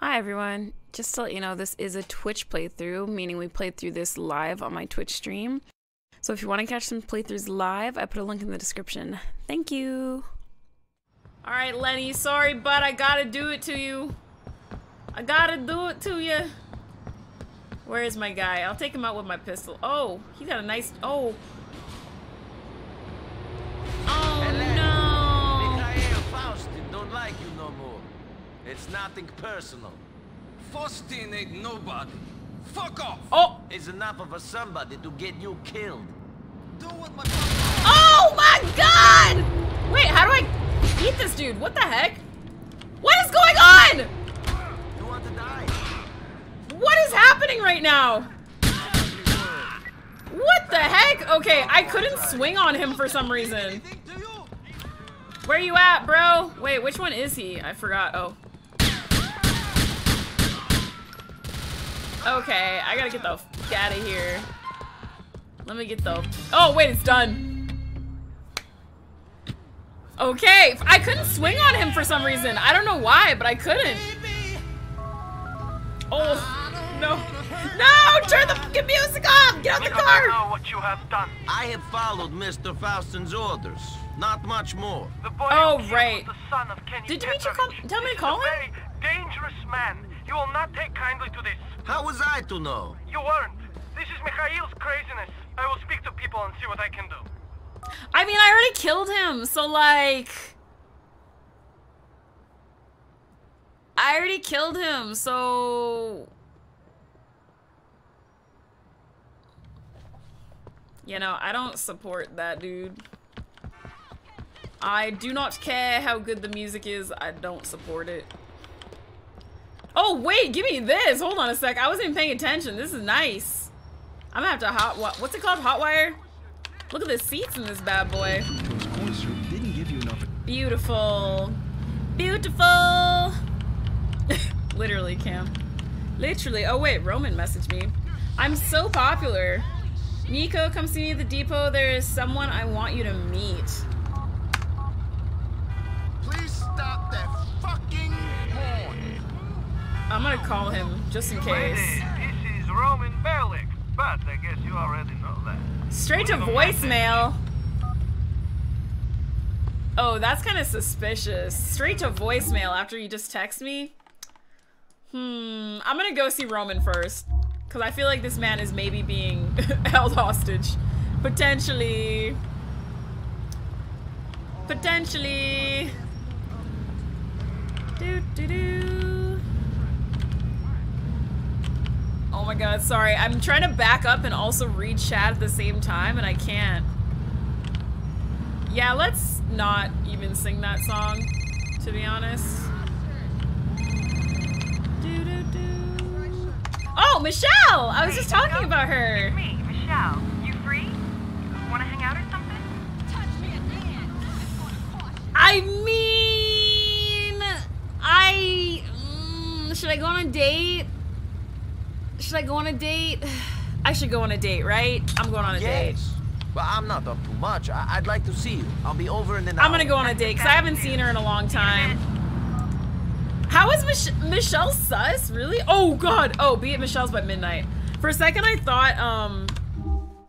Hi everyone. Just to let you know, this is a Twitch playthrough, meaning we played through this live on my Twitch stream. So if you want to catch some playthroughs live, I put a link in the description. Thank you. All right, Lenny, sorry, but I gotta do it to you. I gotta do it to you. Where is my guy? I'll take him out with my pistol. Oh, he got a nice. Oh. Oh It's nothing personal. Faustin ain't nobody. Fuck off! Oh. It's enough of a somebody to get you killed. Do what my Oh my god! Wait, how do I eat this dude? What the heck? What is going on? You want to die? What is happening right now? What the heck? Okay, I couldn't swing on him for some reason. Where you at, bro? Wait, which one is he? I forgot. Oh. Okay, I gotta get the fuck out of here. Let me get the... Oh, wait, it's done. Okay, I couldn't swing on him for some reason. I don't know why, but I couldn't. Oh, no. No, turn the fucking music off! Get out the car! know what you have done. I have followed Mr. Faustin's orders. Not much more. The boy Oh, right. the son of Kenny Did you- did you Petrovic. call- tell me to call is a him? very dangerous man. You will not take kindly to this. How was I to know? You weren't. This is Mikhail's craziness. I will speak to people and see what I can do. I mean, I already killed him, so like... I already killed him, so... You know, I don't support that dude. I do not care how good the music is, I don't support it. Oh, wait, give me this! Hold on a sec, I wasn't even paying attention. This is nice. I'm gonna have to hot... What, what's it called? Hotwire? Look at the seats in this bad boy. Beautiful. Beautiful. Literally, Cam. Literally. Oh, wait. Roman messaged me. I'm so popular. Niko, come see me at the depot. There is someone I want you to meet. I'm gonna call him just in case. This is Roman Bellic, but I guess you already know that. Straight to voicemail. Oh, that's kind of suspicious. Straight to voicemail after you just text me? Hmm, I'm gonna go see Roman first. Because I feel like this man is maybe being held hostage. Potentially. Potentially. Do do do. Oh my god, sorry. I'm trying to back up and also read chat at the same time, and I can't. Yeah, let's not even sing that song, to be honest. Do, do, do. Oh, Michelle! I was just talking about her. Me, Michelle. You free? Want to hang out or something? I mean, I. Mm, should I go on a date? Should I go on a date? I should go on a date, right? I'm going on a date. Yes. But I'm not up too much. I- I'd like to see you. I'll be over in an I'm gonna go on a date because I haven't seen her in a long time. How is Mich- Michelle sus? Really? Oh god. Oh, be it Michelle's by midnight. For a second, I thought um,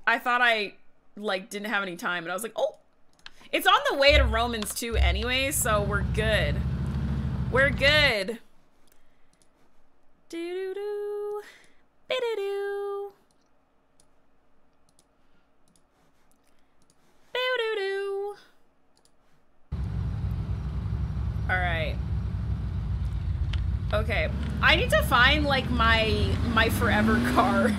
I thought I like didn't have any time, and I was like, oh, it's on the way to Romans 2 anyway, so we're good. We're good. Do do do. Be do do. Boo doo doo. Alright. Okay. I need to find like my my forever car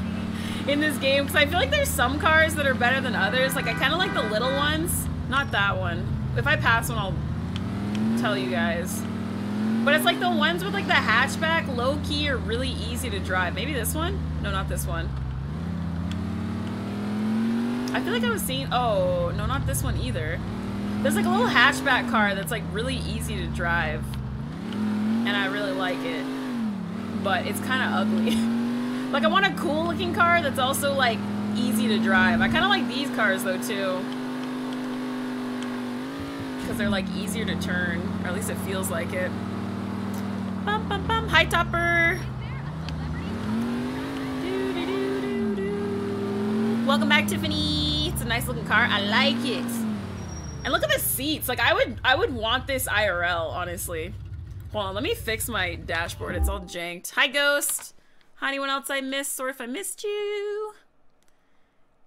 in this game because I feel like there's some cars that are better than others. Like I kind of like the little ones. Not that one. If I pass one, I'll tell you guys. But it's like the ones with like the hatchback, low key, are really easy to drive. Maybe this one? No, not this one. I feel like I was seeing. Oh, no, not this one either. There's like a little hatchback car that's like really easy to drive. And I really like it. But it's kind of ugly. like, I want a cool looking car that's also like easy to drive. I kind of like these cars though, too. Because they're like easier to turn, or at least it feels like it. Bum bum bum. Hi Topper. Welcome back, Tiffany. It's a nice looking car. I like it. And look at the seats. Like I would I would want this IRL, honestly. Hold on, let me fix my dashboard. It's all janked. Hi Ghost. Hi anyone else I missed or if I missed you.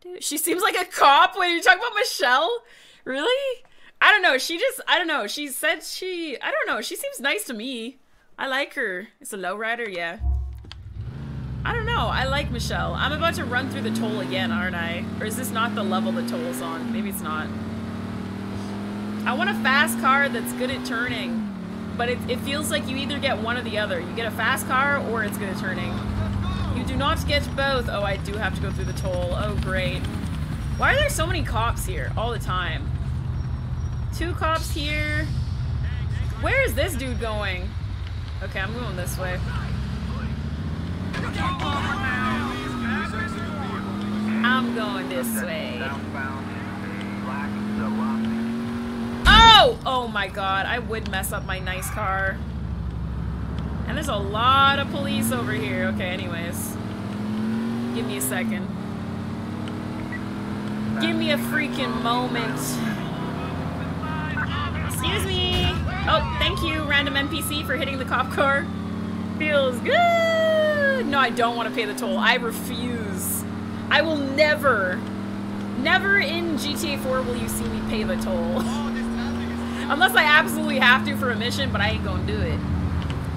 Dude, she seems like a cop when you talk about Michelle. Really? I don't know. She just I don't know. She said she I don't know. She seems nice to me. I like her. It's a lowrider, yeah. I don't know. I like Michelle. I'm about to run through the toll again, aren't I? Or is this not the level the toll's on? Maybe it's not. I want a fast car that's good at turning. But it, it feels like you either get one or the other. You get a fast car or it's good at turning. You do not get both. Oh, I do have to go through the toll. Oh, great. Why are there so many cops here all the time? Two cops here. Where is this dude going? Okay, I'm going this way. I'm going this way. Oh! Oh my god, I would mess up my nice car. And there's a lot of police over here. Okay, anyways. Give me a second. Give me a freaking moment. Excuse me. Oh, thank you, random NPC, for hitting the cop car. Feels good. No, I don't want to pay the toll. I refuse. I will never, never in GTA 4 will you see me pay the toll. Unless I absolutely have to for a mission, but I ain't gonna do it.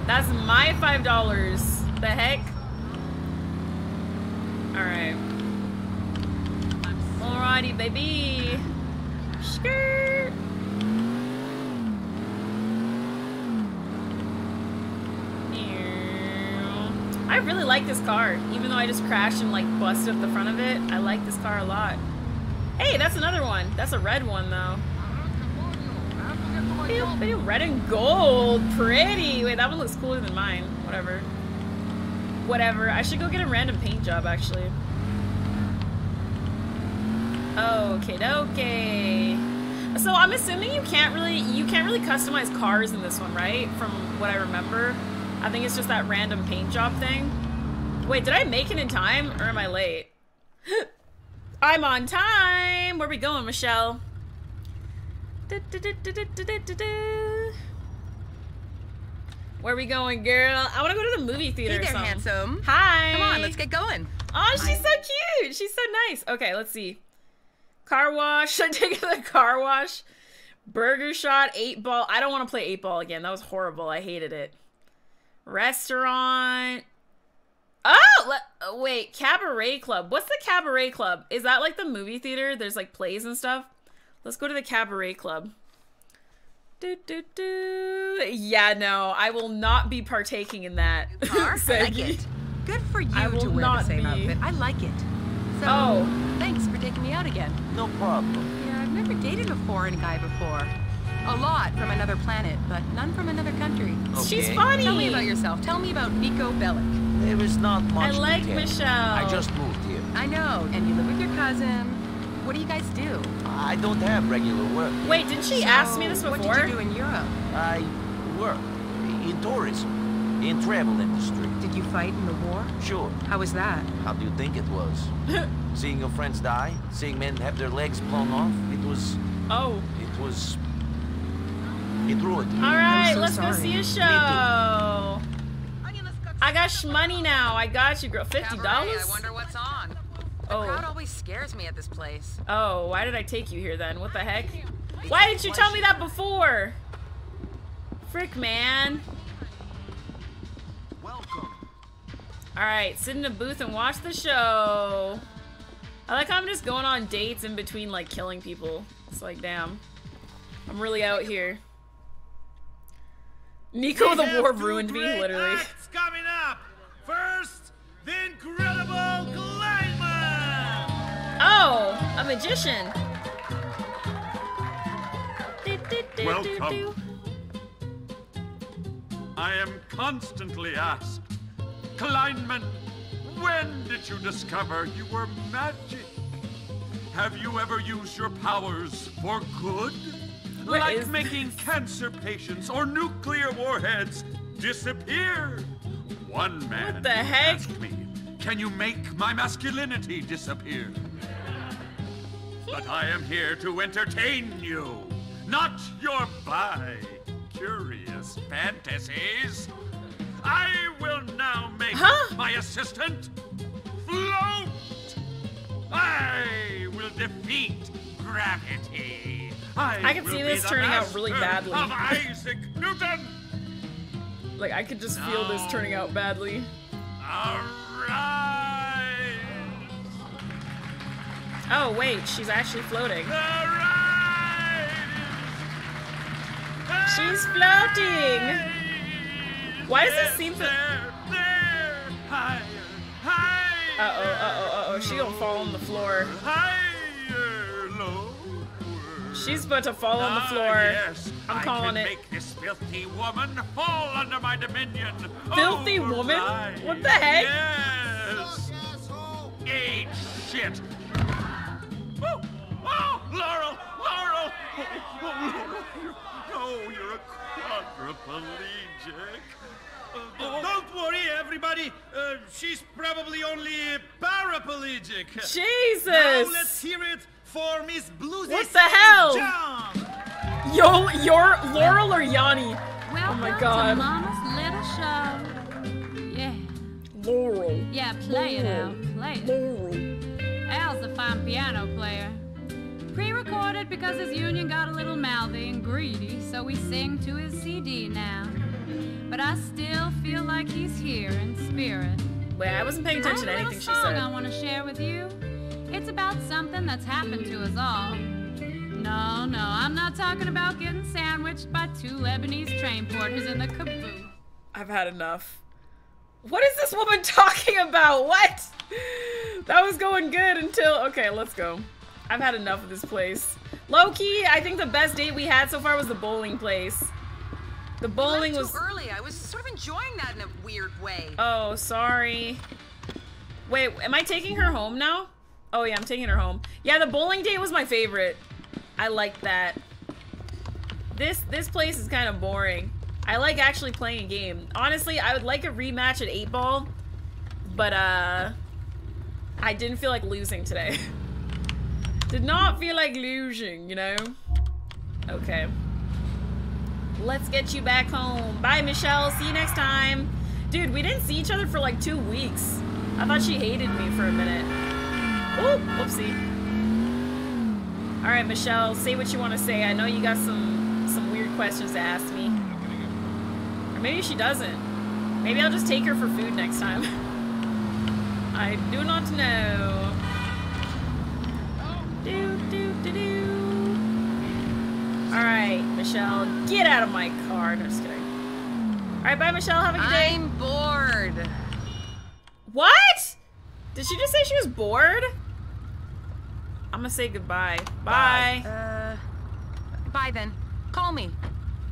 That's my $5. The heck? Alright. Alrighty, baby. Skirt. I really like this car, even though I just crashed and like busted up the front of it. I like this car a lot. Hey, that's another one. That's a red one though. Pew, pew, Red and gold, pretty. Wait, that one looks cooler than mine. Whatever. Whatever. I should go get a random paint job actually. Okay, okay. So I'm assuming you can't really you can't really customize cars in this one, right? From what I remember. I think it's just that random paint job thing. Wait, did I make it in time or am I late? I'm on time! Where we going, Michelle? Where we going, girl? I want to go to the movie theater. Hey there, handsome. Hi. Come on, let's get going. Oh, she's so cute. She's so nice. Okay, let's see. Car wash. I take the car wash? Burger shot. Eight ball. I don't want to play eight ball again. That was horrible. I hated it. Restaurant. Oh, le- uh, wait. Cabaret Club. What's the Cabaret Club? Is that like the movie theater? There's like plays and stuff. Let's go to the Cabaret Club. Do, do, do. Yeah, no, I will not be partaking in that. Car? I like it. Good for you I will to wear not the same be. outfit. I like it. So, Oh. thanks for taking me out again. No problem. Yeah, I've never dated a foreign guy before. A lot from another planet, but none from another country. She's funny. Tell me about yourself. Tell me about Niko Bellic. There is not much I like tell. Michelle. I just moved here. I know, and you live with your cousin. What do you guys do? I don't have regular work. Wait, didn't she ask me this before? What did you do in Europe? I work in tourism, in travel industry. Did you fight in the war? Sure. How was that? How do you think it was? seeing your friends die, seeing men have their legs blown off. It was. Oh. It was. It ruined me. All right, so let's go see a show. I got shmoney now. I got you, girl. Fifty dollars. I wonder what's on. The Oh. crowd always scares me at this place. Oh, why did I take you here then? What the heck? Why didn't you tell me that before? Frick, man. Welcome. All right, sit in a booth and watch the show. I like how I'm just going on dates in between, like killing people. It's like, damn, I'm really out here. Niko the War ruined me, literally. Coming up. First, the incredible Kleinman. Oh, a magician. Welcome. I am constantly asked, Kleinman, when did you discover you were magic? Have you ever used your powers for good? What like making cancer patients or nuclear warheads disappear. One man what the heck? asked me, "Can you make my masculinity disappear?" But I am here to entertain you, not your bi-curious fantasies. I will now make Huh? my assistant float. I will defeat gravity. I, I can see this turning out really badly. Isaac Newton. Like I could just feel this turning out badly. Arise! Oh wait, she's actually floating. Arise! She's floating. Why does this seem to? There, there, higher, higher. Uh oh, uh oh, uh oh. She gonna fall on the floor. Higher. She's about to fall on the Ah, floor. yes, I'm calling I calling can it. make this filthy woman fall under my dominion. Filthy woman? Override. What the heck? Yes. Eat shit. Oh, oh, Laurel, Laurel. Oh, Laurel, you- no, you're a quadriplegic. Uh, Don't worry, everybody. Uh, she's probably only paraplegic. Jesus. Now let's Jesus! hear it for Miss Bluesy. What the hell? Jump! Yo, your Laurel or Yanni? Oh Welcome my God. to Mama's little show. Yeah, Laurel. yeah, play it out, play it. Laurel. Al's a fine piano player. Pre-recorded because his union got a little mouthy and greedy, so we sing to his CD now. But I still feel like he's here in spirit. Wait, I wasn't paying attention to I have a anything she little song I want to share with you. It's about something that's happened to us all. No, no, I'm not talking about getting sandwiched by two Lebanese train porters in the caboose. I've had enough. What is this woman talking about? What? That was going good until. Okay, let's go. I've had enough of this place. Low key, I think the best date we had so far was the bowling place. The bowling was. too early. I was sort of enjoying that in a weird way. Oh, sorry. Wait, am I taking her home now? Oh yeah, I'm taking her home. Yeah, the bowling date was my favorite. I like that. This this place is kind of boring. I like actually playing a game. Honestly, I would like a rematch at 8 ball, but uh I didn't feel like losing today. Did not feel like losing, you know? Okay. Let's get you back home. Bye, Michelle. See you next time. Dude, we didn't see each other for like two weeks. I thought she hated me for a minute. Oop, whoopsie. All right, Michelle, say what you want to say. I know you got some some weird questions to ask me. Or maybe she doesn't. Maybe I'll just take her for food next time. I do not know. Do do do do. All right, Michelle, get out of my car. No, just kidding. All right, bye, Michelle. Have a good day. I'm bored. What? Did she just say she was bored? I'm gonna say goodbye. Bye. Uh, bye then. Call me.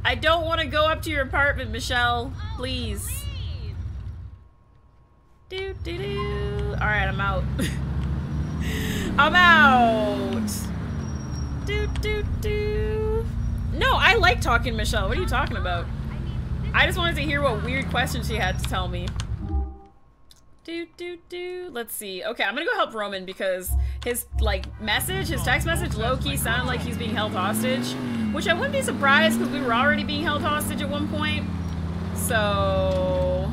I don't want to go up to your apartment, Michelle. Please. Do do do. All right, I'm out. I'm out. Do do do. No, I like talking to Michelle. What are you talking about? I just wanted to hear what weird questions she had to tell me. Do do do. Let's see. Okay, I'm gonna go help Roman because his like message, his text message, low key sounded like he's being held hostage, which I wouldn't be surprised because we were already being held hostage at one point. So,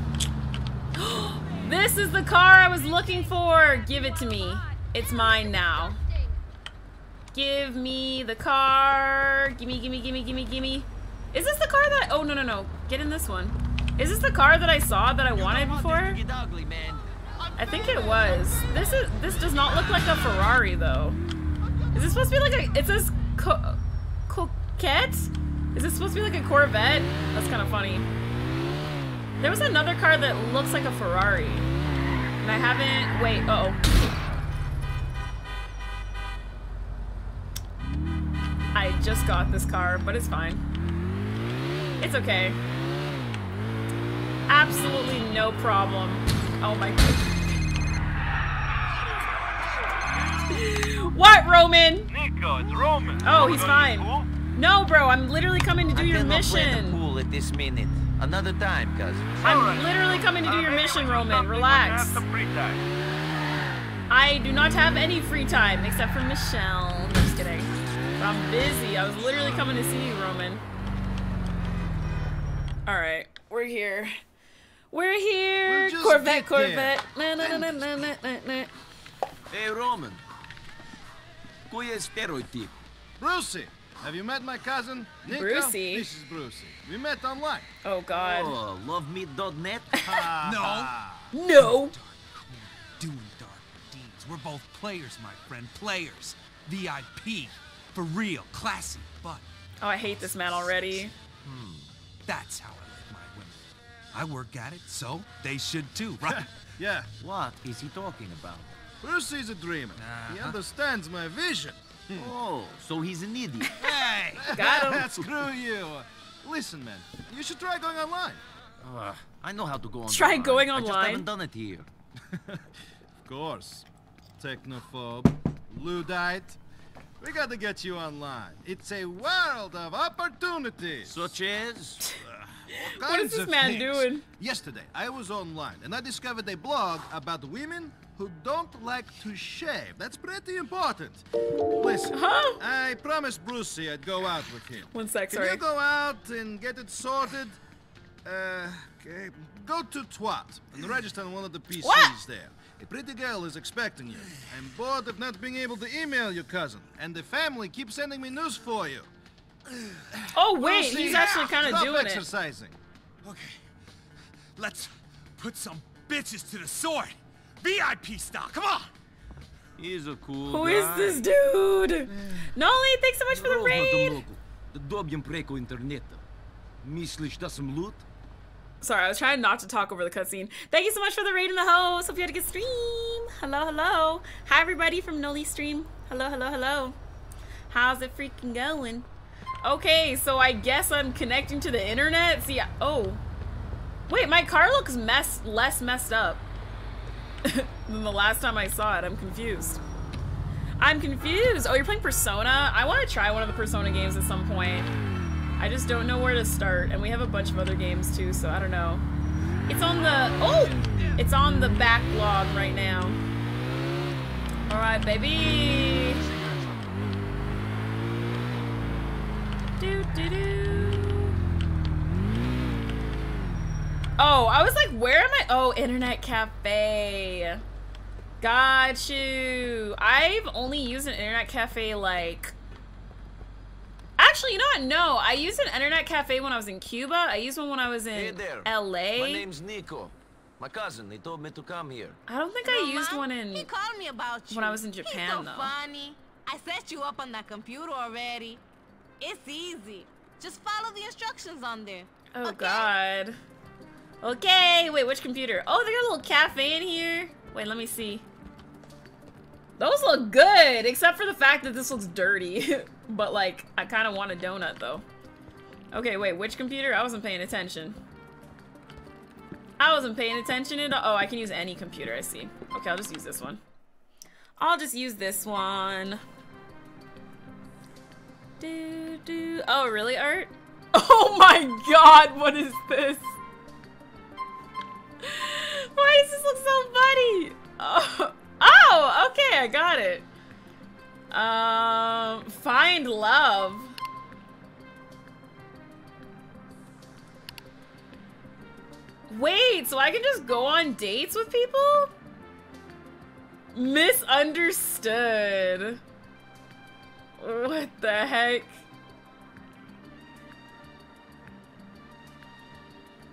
this is the car I was looking for. Give it to me. It's mine now. Give me the car. Gimme, gimme, gimme, gimme, gimme. Is this the car that? Oh no no no! Get in this one. Is this the car that I saw that I wanted before? Get ugly, man. I think it was. This is. This does not look like a Ferrari though. Is this supposed to be like a? It says co- coquette. Is this supposed to be like a Corvette? That's kind of funny. There was another car that looks like a Ferrari, and I haven't. Wait. Uh oh. I just got this car, but it's fine. It's okay. Absolutely no problem. Oh my god. What, Roman? Niko, it's Roman. Oh, he's fine. No, bro, I'm literally coming to do I your cannot play the mission. pool at this minute. Another time, cousin. I'm literally coming to do your mission, Roman. Relax. I do not have any free time except for Michelle. I'm just kidding. But I'm busy. I was literally coming to see you, Roman. Alright, we're here. We're here. We'll Corvette, Corvette. Na, na, na, na, na, na, na. Hey, Roman. Who is stereotype? Brucie. Have you met my cousin, Niko? Brucie. This is Brucie. We met online. Oh, God. Oh, loveme.net? no. No. Doing dark deeds. We're both players, my friend. Players. VIP. For real. Classy. But... Oh, I hate this man already. Hmm. That's how I work at it, so they should too, right? Yeah, What is he talking about? Brucie's a dreamer. He Uh-huh. understands my vision. Oh, so he's an idiot. hey! Got him. Screw you. Listen, man, you should try going online. Uh, I know how to go on. Try going online? I just haven't done it here. Of course. Technophobe, Luddite. We gotta get you online. It's a world of opportunities. Such as? What is this man things. doing? Yesterday, I was online and I discovered a blog about women who don't like to shave. That's pretty important. Listen, Huh? I promised Brucie I'd go out with him. One sec, Can sorry. you go out and get it sorted? Uh, okay. Go to Twat and register on one of the PCs What? there. A pretty girl is expecting you. I'm bored of not being able to email your cousin, and the family keeps sending me news for you. Oh wait, Brucey, he's actually kind of stop doing it. exercising. Okay. Let's put some bitches to the sword. VIP style. Come on! He's a cool Who guy. is this dude? Nolly, thanks so much for the Ровно raid. много. Да добьем преко интернета. Мислиш да съм луд? Sorry, I was trying not to talk over the cutscene. Thank you so much for the raid and the host. Hope you had a good stream. Hello, hello. Hi, everybody from Noli Stream. Hello, hello, hello. How's it freaking going? Okay, so I guess I'm connecting to the internet. See, oh. Wait, my car looks mess less messed up than the last time I saw it. I'm confused. I'm confused. Oh, you're playing Persona? I want to try one of the Persona games at some point. I just don't know where to start, and we have a bunch of other games too, so I don't know. It's on the oh, it's on the backlog right now. All right, baby. Do do do. Oh, I was like, where am I? Oh, Internet Cafe. Got you. I've only used an internet cafe like. Actually, you know what? No, I used an internet cafe when I was in Cuba. I used one when I was in Hey there. LA. My name's Niko. My cousin, he told me to come here. I don't think I used one in. He called me about you. when I was in Japan, He's Japan, so though. funny. I set you up on that computer already. It's easy. Just follow the instructions on there. Oh okay? God. Okay, wait, which computer? Oh, they got a little cafe in here. Wait, let me see. Those look good, except for the fact that this looks dirty. but like, I kind of want a donut though. Okay, wait, which computer? I wasn't paying attention. I wasn't paying attention at all. Oh, I can use any computer, I see. Okay, I'll just use this one. I'll just use this one. Do, do. Oh, really, Art? Oh my god, what is this? Why does this look so funny? Oh, oh, okay, I got it. Um, find love. Wait, so I can just go on dates with people? Misunderstood. What the heck?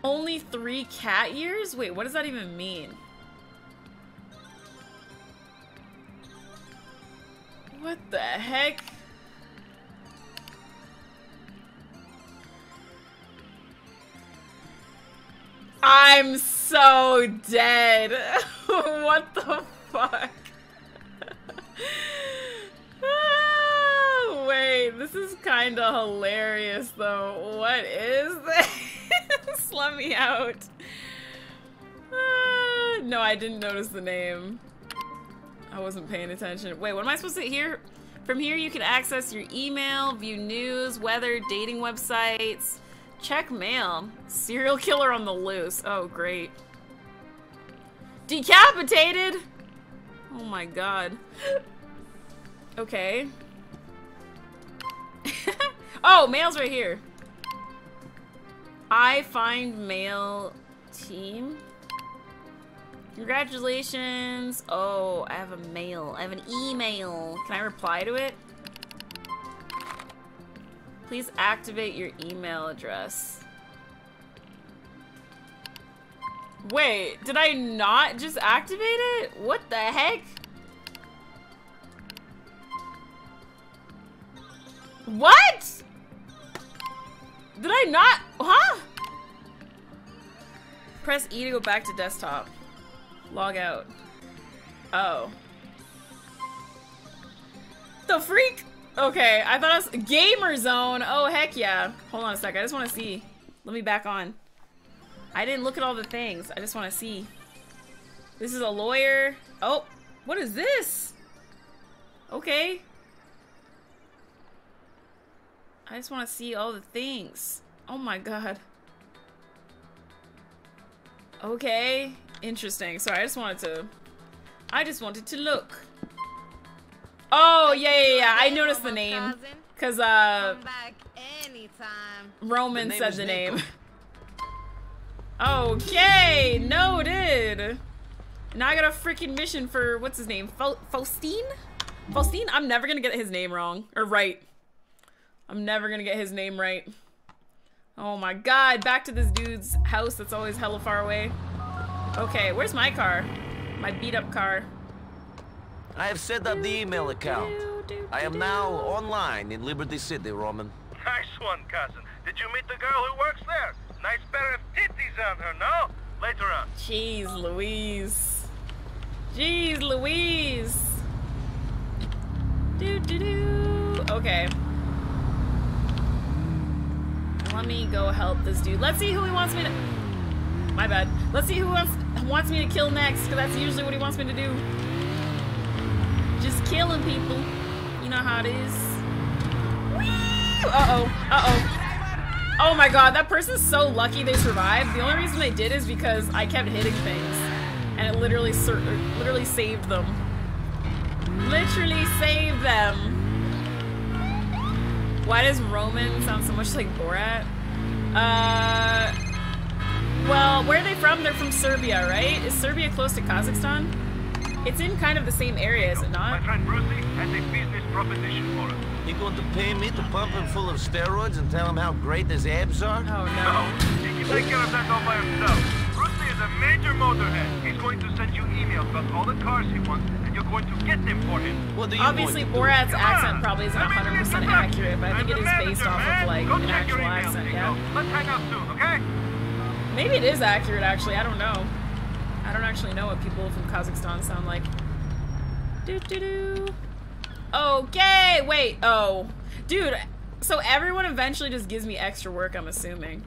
Only three cat years? Wait, what does that even mean? What the heck? I'm so dead. what the fuck? Wait, this is kind of hilarious though. What is this? Let me out. Ah, no, I didn't notice the name. I wasn't paying attention. Wait, what am I supposed to hear? From here, you can access your email, view news, weather, dating websites, Check mail. Serial killer on the loose. Oh, great. Decapitated? Oh my god. Okay. oh, mail's right here. I find mail team. Congratulations. Oh, I have a mail. I have an email. Can I reply to it? Please activate your email address. Wait, did I not just activate it? What the heck? What? Did I not? Huh? Press E to go back to desktop. Log out. Oh. The freak? Okay, I thought it was Gamer Zone. Oh, heck yeah. Hold on a sec. I just want to see. Let me back on. I didn't look at all the things. I just want to see. This is a lawyer. Oh, what is this? Okay. I just want to see all the things. Oh my god. Okay. Interesting. Sorry, I just wanted to... I just wanted to look. Oh, yeah, yeah, yeah. I noticed the name. Because, uh... Come back anytime. Roman The name said is the Niko. name. Okay, noted. Now I got a freaking mission for what's his name? Fau- Faustine? Faustine? I'm never gonna get his name wrong or right. I'm never gonna get his name right. Oh my god, back to this dude's house that's always hella far away. Okay, where's my car? My beat up car. I have set up the email account. I am now online in Liberty City, Roman. Nice one, cousin. Did you meet the girl who works there? Nice pair of titties on her, no? Later on. Jeez Louise. Jeez Louise. Do do do. Okay. Let me go help this dude. Let's see who he wants me to. My bad. Let's see who wants wants me to kill next, because that's usually what he wants me to do. Just killing people. You know how it is. Whee! Uh oh. Uh oh. Oh my god, that person's so lucky they survived. The only reason they did is because I kept hitting things. And it literally literally saved them. Literally saved them. Why does Roman sound so much like Borat? Uh well, where are they from? They're from Serbia, right? Is Serbia close to Kazakhstan? It's in kind of the same area, is it not? My not? friend Brucie has a business proposition for us. You going to pay me to pump him full of steroids and tell him how great his abs are? Oh No, no. he can take care of that all by himself. Brucie is a major motorhead. He's going to send you emails about all the cars he wants, and you're going to get them for him. What are you Obviously, going do? Borat's accent on. probably isn't 100% accurate, but I I'm think it the is based manager, off of like an actual your accent, yeah. Let's hang out soon, okay? Maybe it is accurate, actually. I don't know. I don't actually know what people from Kazakhstan sound like. Do do do. Okay, wait. Oh, dude. So everyone eventually just gives me extra work. I'm assuming.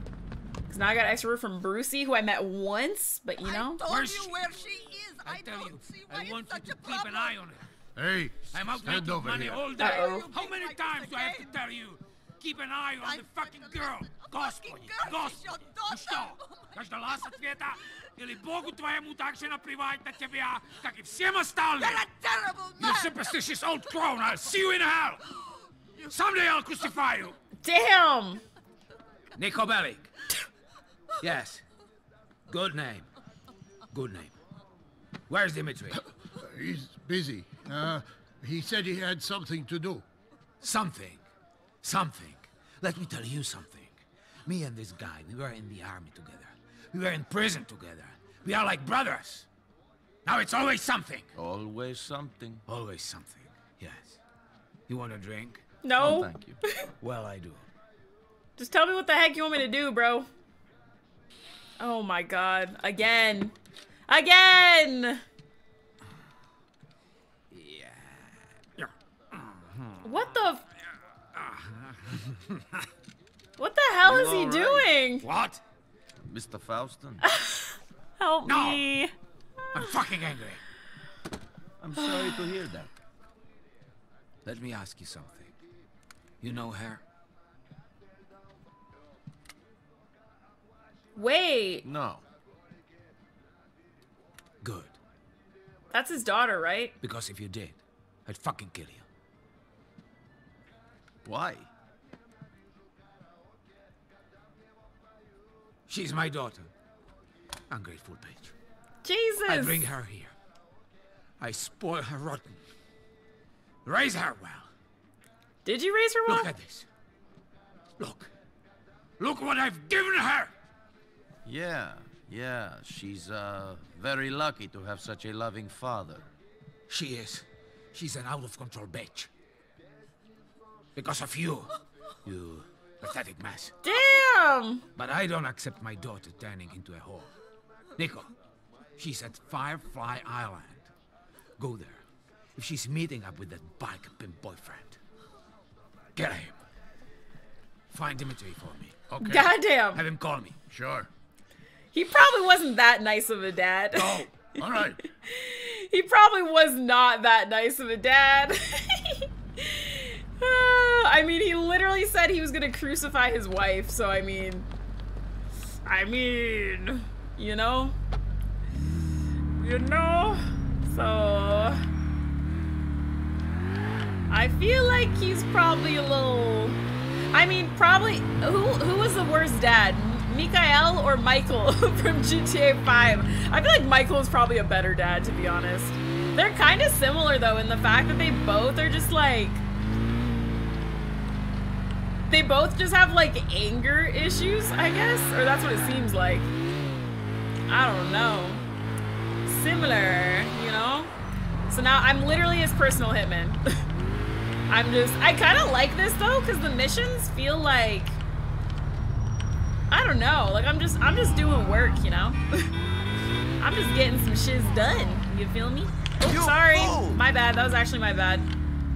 Cause now I got extra work from Brucie, who I met once, but you know. Where's she? where she I, I tell you, I want you to keep an eye on her. Hey, I'm out stand over money here. all day. How many times do I have to tell you? Keep an eye on the fucking girl. Господи, господи, ну что, каждала ответа? Или Богу твоему так же наплевать на тебя, как и всем остальным? You're a superstitious old crone. I'll see you in hell. Someday I'll crucify you. Damn. Niko yes. Good name. Good name. Where's Dimitri? He's busy. Uh, he said he had something to do. Something. Something. Let me tell you something. Me and this guy, we were in the army together. We were in prison together. We are like brothers. Now it's always something. Always something. Always something. Yes. You want a drink? No. Oh, thank you. Well, I do. Just tell me what the heck you want me to do, bro. Oh my god. Again. Again! Yeah. What the f- What the hell You is he all right? doing? What? Mr. Faustin, Help No. me. I'm fucking angry. I'm sorry to hear that. Let me ask you something. You know her? Wait, No. Good. that's his daughter, right? Because if you did, I'd fucking kill you. Why? She's my daughter. Ungrateful bitch. Jesus. I bring her here. I spoil her rotten. Raise her well. Did you raise her well? Look at this. Look. Look what I've given her! Yeah, yeah. She's, uh, very lucky to have such a loving father. She is. She's an out of control bitch. Because of you. You pathetic mess. Damn! But I don't accept my daughter turning into a whore. Niko, she's at Firefly Island. Go there. If she's meeting up with that bike pimp boyfriend, get him. Find Dimitri for me. Okay. Goddamn. Have him call me. Sure. He probably wasn't that nice of a dad. Oh, all right. he probably was not that nice of a dad. Uh, I mean, he literally said he was gonna crucify his wife, so I mean. I mean. You know? You know? So. I feel like he's probably a little. I mean, probably. Who, who was the worst dad? Mikael or Michael from GTA 5? I feel like Michael is probably a better dad, to be honest. They're kind of similar, though, in the fact that they both are just like. They both just have like anger issues, I guess? Or that's what it seems like. I don't know. Similar, you know? So now I'm literally his personal hitman. I'm just, I kind of like this though, because the missions feel like, I don't know, like I'm just, I'm just doing work, you know? I'm just getting some shiz done. You feel me? Oh, You sorry. fool! My bad. That was actually my bad.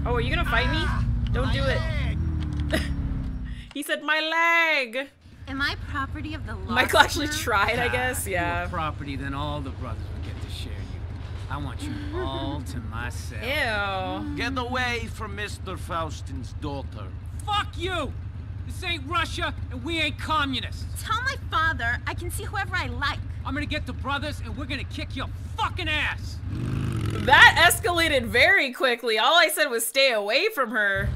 Oh, are you gonna fight me? Don't do it. he said my leg. Am I property of the law? Michael actually firm? tried, I guess. Yeah. Your property, then all the brothers will get to share you. I want you all to myself. Ew. Get away from Mr. Faustin's daughter. Fuck you! This ain't Russia, and we ain't communists. Tell my father I can see whoever I like. I'm gonna get the brothers, and we're gonna kick your fucking ass. That escalated very quickly. All I said was stay away from her.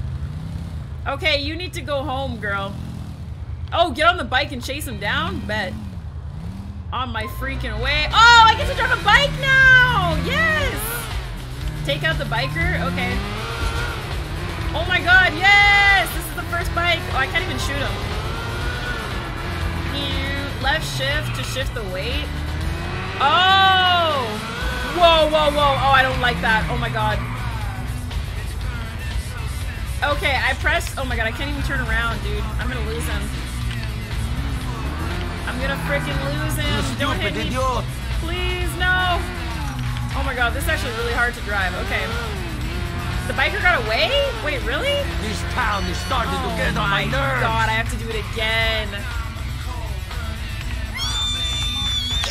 Okay, you need to go home, girl. Oh, get on the bike and chase him down? Bet. On my freaking way. Oh, I get to drive a bike now! Yes! Take out the biker? Okay. Oh my god, yes! This is the first bike. Oh, I can't even shoot him. You left shift to shift the weight. Oh! Whoa, whoa, whoa. Oh, I don't like that. Oh my god. Okay, I pressed. Oh my god, I can't even turn around, dude. I'm gonna lose him. I'm gonna freaking lose him. Don't hit me. Please, no. Oh my god, this is actually really hard to drive. Okay. The biker got away? Wait, really? This town is starting oh to get on oh my, my nerves. god, I have to do it again.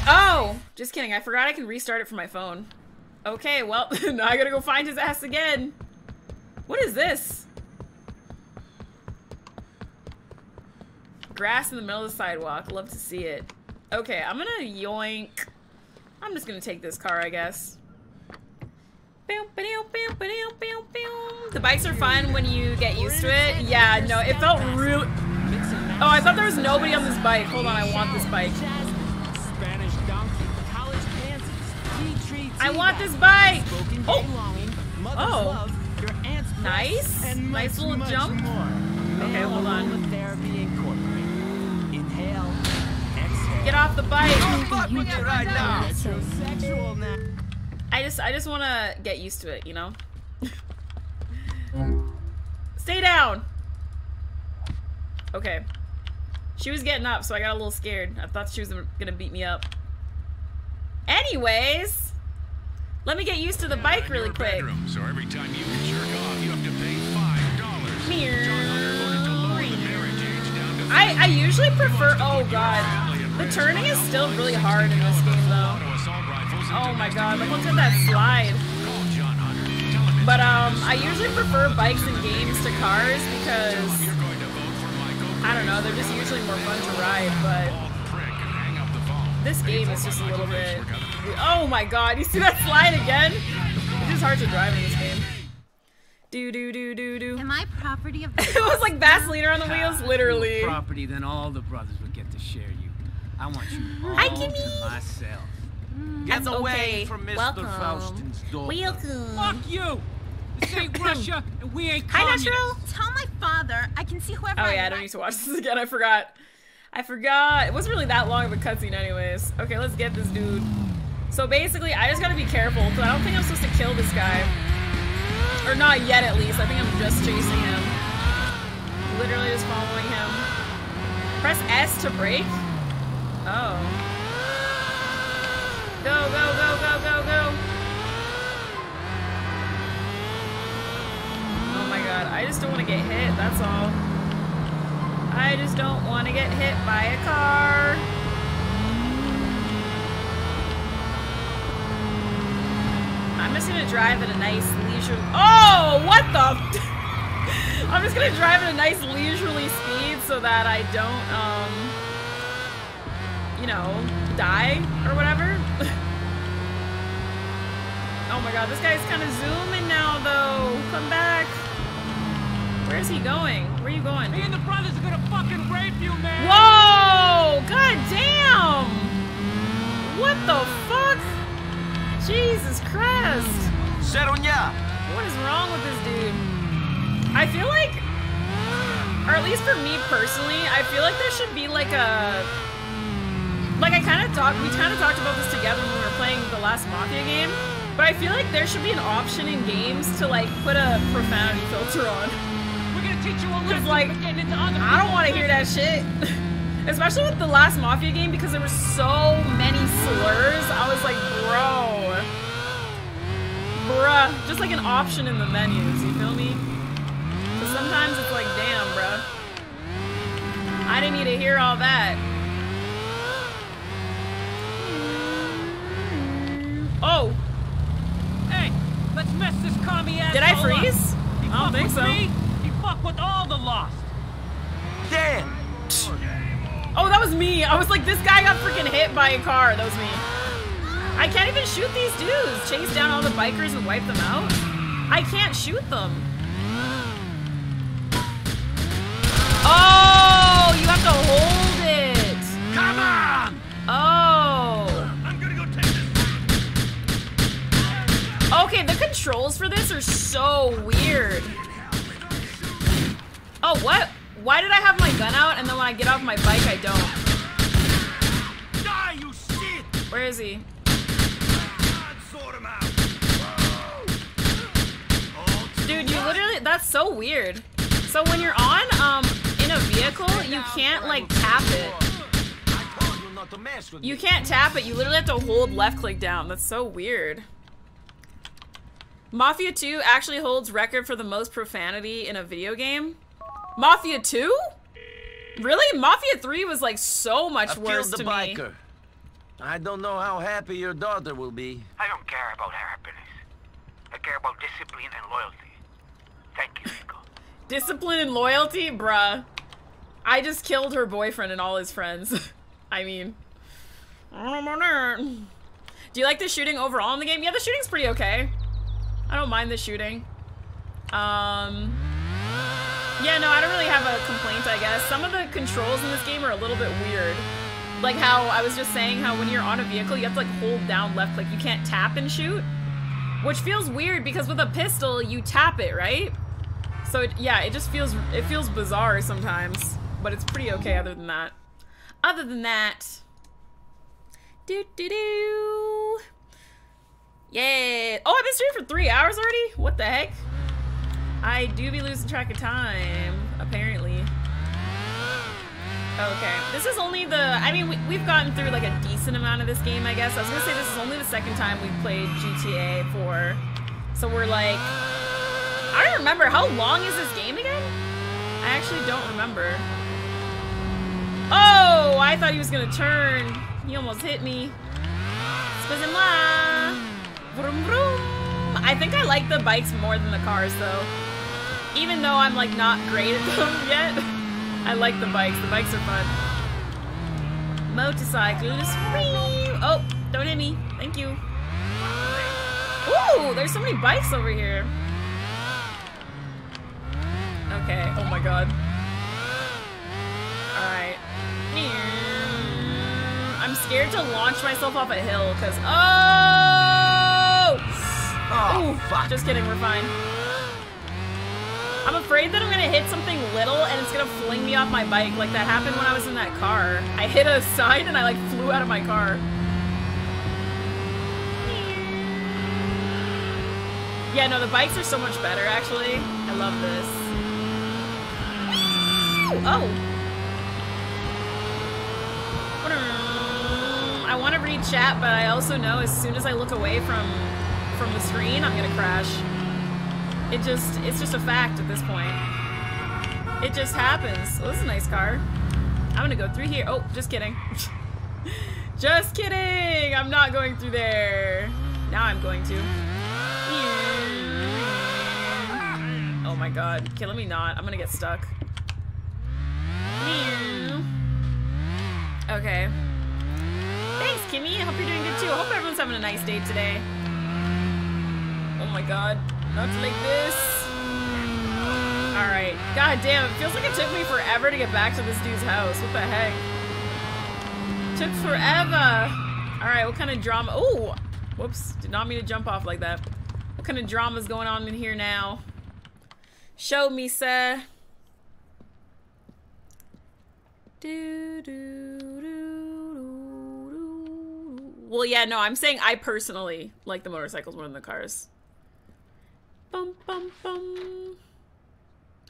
Oh, just kidding. I forgot I can restart it from my phone. Okay, well, now I gotta go find his ass again. What is this? Grass in the middle of the sidewalk. Love to see it. Okay, I'm gonna yoink. I'm just gonna take this car, I guess. The bikes are fun when you get used to it. Yeah, no, it felt real. Oh, I thought there was nobody on this bike. Hold on, I want this bike. Spanish donkey, college pansies, tea tree, I want this bike. Oh. gay longing, mother's Oh. love, your aunt's breasts, Nice. and Nice little jump. Okay, hold on. Aromatherapy Incorporated. Inhale, exhale. Get off the bike. I just I just want to get used to it, you know? Stay down. Okay. She was getting up, so I got a little scared. I thought she was going to beat me up. Anyways, let me get used to the bike really quick. Bedroom, so every time you jerk off, you have to pay five dollars. I, I usually prefer. Oh god, the turning is still really hard in this game though. Oh my god, like look at that slide. But um, I usually prefer bikes and games to cars because I don't know, they're just usually more fun to ride. But this game is just a little bit. Oh my god, you see that slide again? It's just hard to drive in this game. Do do do do do. Am I property of the it was like Vaseline on the wheels, literally. Property, then all the brothers would get to share you. I want you all Hi, to myself. Mm. Get I'm away from Mr. Welcome. Faustin's daughter. Welcome. Fuck you! This ain't Russia, and we ain't Hi, communists. Natural. Tell my father I can see whoever Oh I yeah, I like. don't need to watch this again. I forgot. I forgot. It wasn't really that long of a cutscene, anyways. Okay, let's get this dude. So basically, I just gotta be careful because I don't think I'm supposed to kill this guy, or not yet, at least. I think I'm just chasing him. Literally just following him. Press S to break. Oh. Go go go go go go. Oh my god, I just don't want to get hit. That's all. I just don't want to get hit by a car. I'm just gonna drive at a nice leisure. Oh, what the? I'm just gonna drive at a nice leisurely speed so that I don't, um, you know, die or whatever. oh my god, this guy's kind of zooming now, though. Come back. Where's he going? Where are you going? Me and the brothers are gonna fucking rape you, man! Whoa! God damn! What the fuck? Jesus Christ! Seronia! What is wrong with this dude? I feel like, or at least for me personally, I feel like there should be like a, like I kind of talked, we kind of talked about this together when we were playing the last Mafia game, but I feel like there should be an option in games to like put a profanity filter on. We're gonna teach you a lesson like, for getting into other I don't want to hear that shit. Especially with the last Mafia game because there were so many slurs. I was like, bro. Bruh. Just like an option in the menus, you feel me? Because sometimes it's like, damn, bruh. I didn't need to hear all that. Oh! Hey, let's mess this commie ass Did I freeze? He I don't think so. Me, he fuck with all the lost. Damn! Oh, that was me. I was like, this guy got freaking hit by a car. That was me. I can't even shoot these dudes. Chase down all the bikers and wipe them out. I can't shoot them. Oh, you have to hold controls for this are so weird. Oh, what? Why did I have my gun out and then when I get off my bike, I don't? Die, you shit! Where is he? God, sort him out. Dude, you literally, that's so weird. So when you're on, um, in a vehicle, you can't, like, tap it. You not to mess with You me. can't tap it, you literally have to hold left click down. That's so weird. Mafia 2 actually holds record for the most profanity in a video game. Mafia 2? Really? Mafia 3 was, like, so much I've worse killed the to me. biker. I don't know how happy your daughter will be. I don't care about her happiness. I care about discipline and loyalty. Thank you, Rico. Discipline and loyalty? Bruh. I just killed her boyfriend and all his friends. I mean. Do you like the shooting overall in the game? Yeah, the shooting's pretty okay. I don't mind the shooting. Um. Yeah, no, I don't really have a complaint, I guess. Some of the controls in this game are a little bit weird. Like how I was just saying how when you're on a vehicle, you have to like hold down left click. You can't tap and shoot. Which feels weird because with a pistol, you tap it, right? So it, yeah, it just feels it feels bizarre sometimes, but it's pretty okay other than that. Other than that, do do do. Yeah. Oh, I've been streaming for three hours already. What the heck? I do be losing track of time, apparently. Okay, this is only the. I mean, we, we've gotten through like a decent amount of this game, I guess. I was gonna say this is only the second time we've played GTA 4, so we're like I don't remember. How long is this game again? I actually don't remember. Oh, I thought he was gonna turn. He almost hit me. Spazimla. Vroom vroom. I think I like the bikes more than the cars though. Even though I'm like not great at them yet. I like the bikes. The bikes are fun. Motorcycles. Oh, don't hit me. Thank you. Ooh, there's so many bikes over here. Okay, oh my god. Alright. I'm scared to launch myself off a hill, because... Oh! Oh, Ooh, Just kidding, we're fine. I'm afraid that I'm gonna hit something little and it's gonna fling me off my bike, like that happened when I was in that car. I hit a sign and I like flew out of my car. Yeah, no, the bikes are so much better, actually. I love this. Oh! Hmm, I want to read chat, but I also know as soon as I look away from from the screen, I'm gonna crash. It just, it's just a fact at this point. It just happens. Oh, this is a nice car. I'm gonna go through here. Oh, just kidding. just kidding! I'm not going through there. Now I'm going to. Oh my god. Okay, let me not. I'm gonna get stuck. Okay. Thanks, Kimmy. I hope you're doing good too. I hope everyone's having a nice day today. Oh my god. Not like this. Alright. God damn, it feels like it took me forever to get back to this dude's house. What the heck? Took forever. Alright, what kind of drama? Oh! Whoops. Did not mean to jump off like that. What kind of drama's going on in here now? Show me, sir. Do, do, do, do, do. Well, yeah, no, I'm saying I personally like the motorcycles more than the cars. Bum, bum, bum.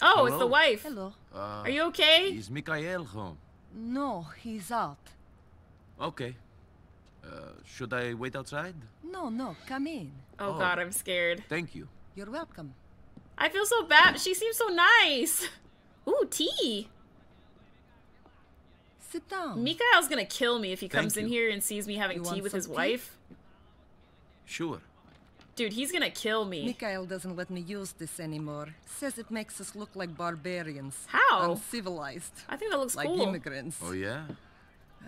Oh, it's the wife. Hello. Uh, Are you okay? Is Mikhail home? No, he's out. Okay. Uh, should I wait outside? No, no, come in. Oh, god, I'm scared. Thank you. You're welcome. I feel so bad. She seems so nice. Ooh, tea. Sit down. Mikhail's gonna kill me if he Thank comes in here and sees me having You tea with his tea? wife. Sure. Dude, he's gonna kill me. Mikhail doesn't let me use this anymore. Says it makes us look like barbarians. How? Uncivilized. I think that looks like cool. immigrants. Oh, yeah?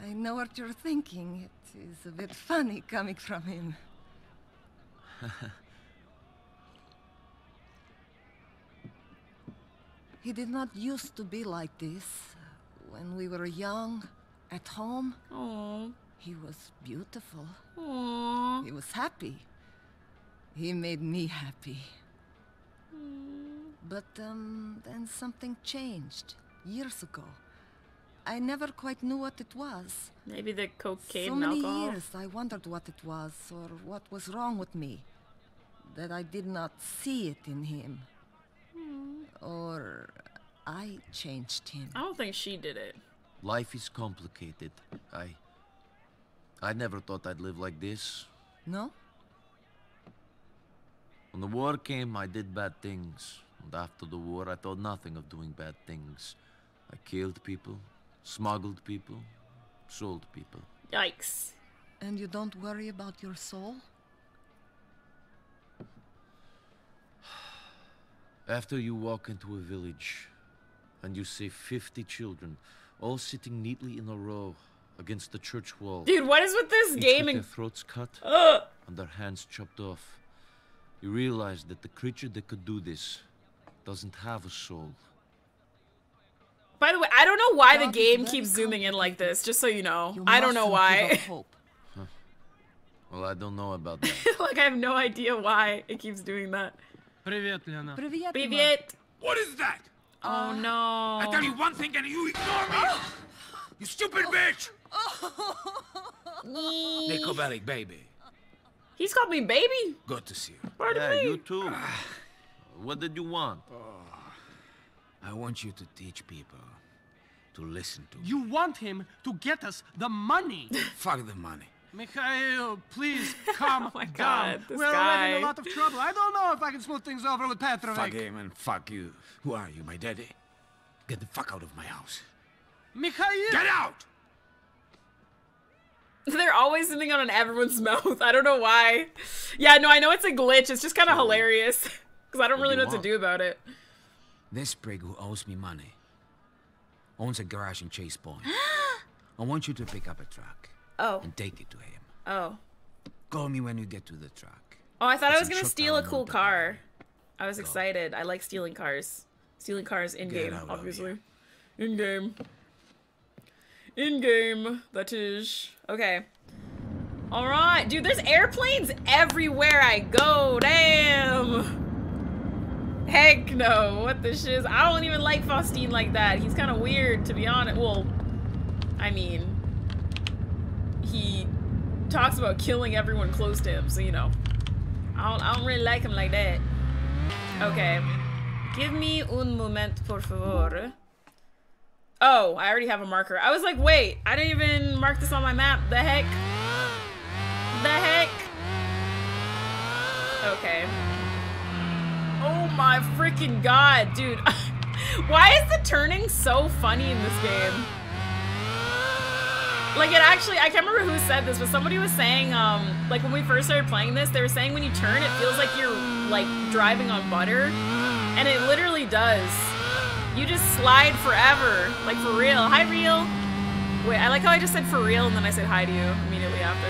I know what you're thinking. It is a bit funny coming from him. He did not used to be like this. When we were young, at home, Aww. he was beautiful. Aww. He was happy. He made me happy. But um, then something changed years ago. I never quite knew what it was. Maybe the cocaine so many alcohol. years I wondered what it was or what was wrong with me. That I did not see it in him. Or I changed him. I don't think she did it. Life is complicated. I... I never thought I'd live like this. No? When the war came, I did bad things. And after the war, I thought nothing of doing bad things. I killed people, smuggled people, sold people. Yikes. And you don't worry about your soul? After you walk into a village and you see 50 children all sitting neatly in a row against the church wall. Dude, what is with this each game With and- their throats cut Ugh. and their hands chopped off. You realize that the creature that could do this doesn't have a soul. By the way, I don't know why the God is game very keeps zooming in like this, just so you know. You I don't know mustn't give why. up hope. Well, I don't know about that. like, I have no idea why it keeps doing that. Привет, Лена. Привет, Привет. What is that? Oh, no. I tell you one thing and you ignore me. you stupid bitch. Nickelback baby. He's called me baby. Good to see you. Pardon yeah, me. you too. Ah. what did you want? Oh, I want you to teach people to listen to me. You want him to get us the money. Fuck the money. Mikhail, please oh calm Oh my down. God, this We're already in a lot of trouble. I don't know if I can smooth things over with Petrovic. Fuck him and fuck you. Who are you, my daddy? Get the fuck out of my house. Mikhail! Get out! They're always sitting on everyone's mouth. I don't know why. Yeah, no, I know it's a glitch. It's just kind of hilarious. Because I don't What really do know what to do about it. This prig who owes me money owns a garage in Chase Point. I want you to pick up a truck. Oh. And take it to him. Oh. Call me when you get to the truck. Oh, I thought I was gonna steal a cool car. I was excited. I like stealing cars. Stealing cars in-game, obviously. In game. In game, that is. Okay. Alright. Dude, there's airplanes everywhere I go. Damn. Heck no. What the shiz? I don't even like Faustine like that. He's kind of weird, to be honest. Well, I mean, he talks about killing everyone close to him, so you know. I don't, I don't really like him like that. Okay. Give me un moment, por favor. Oh, I already have a marker. I was like, wait, I didn't even mark this on my map. The heck? The heck? Okay. Oh my freaking god, dude. Why is the turning so funny in this game? Like it actually, I can't remember who said this, but somebody was saying, um, like when we first started playing this, they were saying when you turn, it feels like you're like driving on butter, and it literally does. You just slide forever, like for real. Hi, real. Wait, I like how I just said for real, and then I said hi to you immediately after.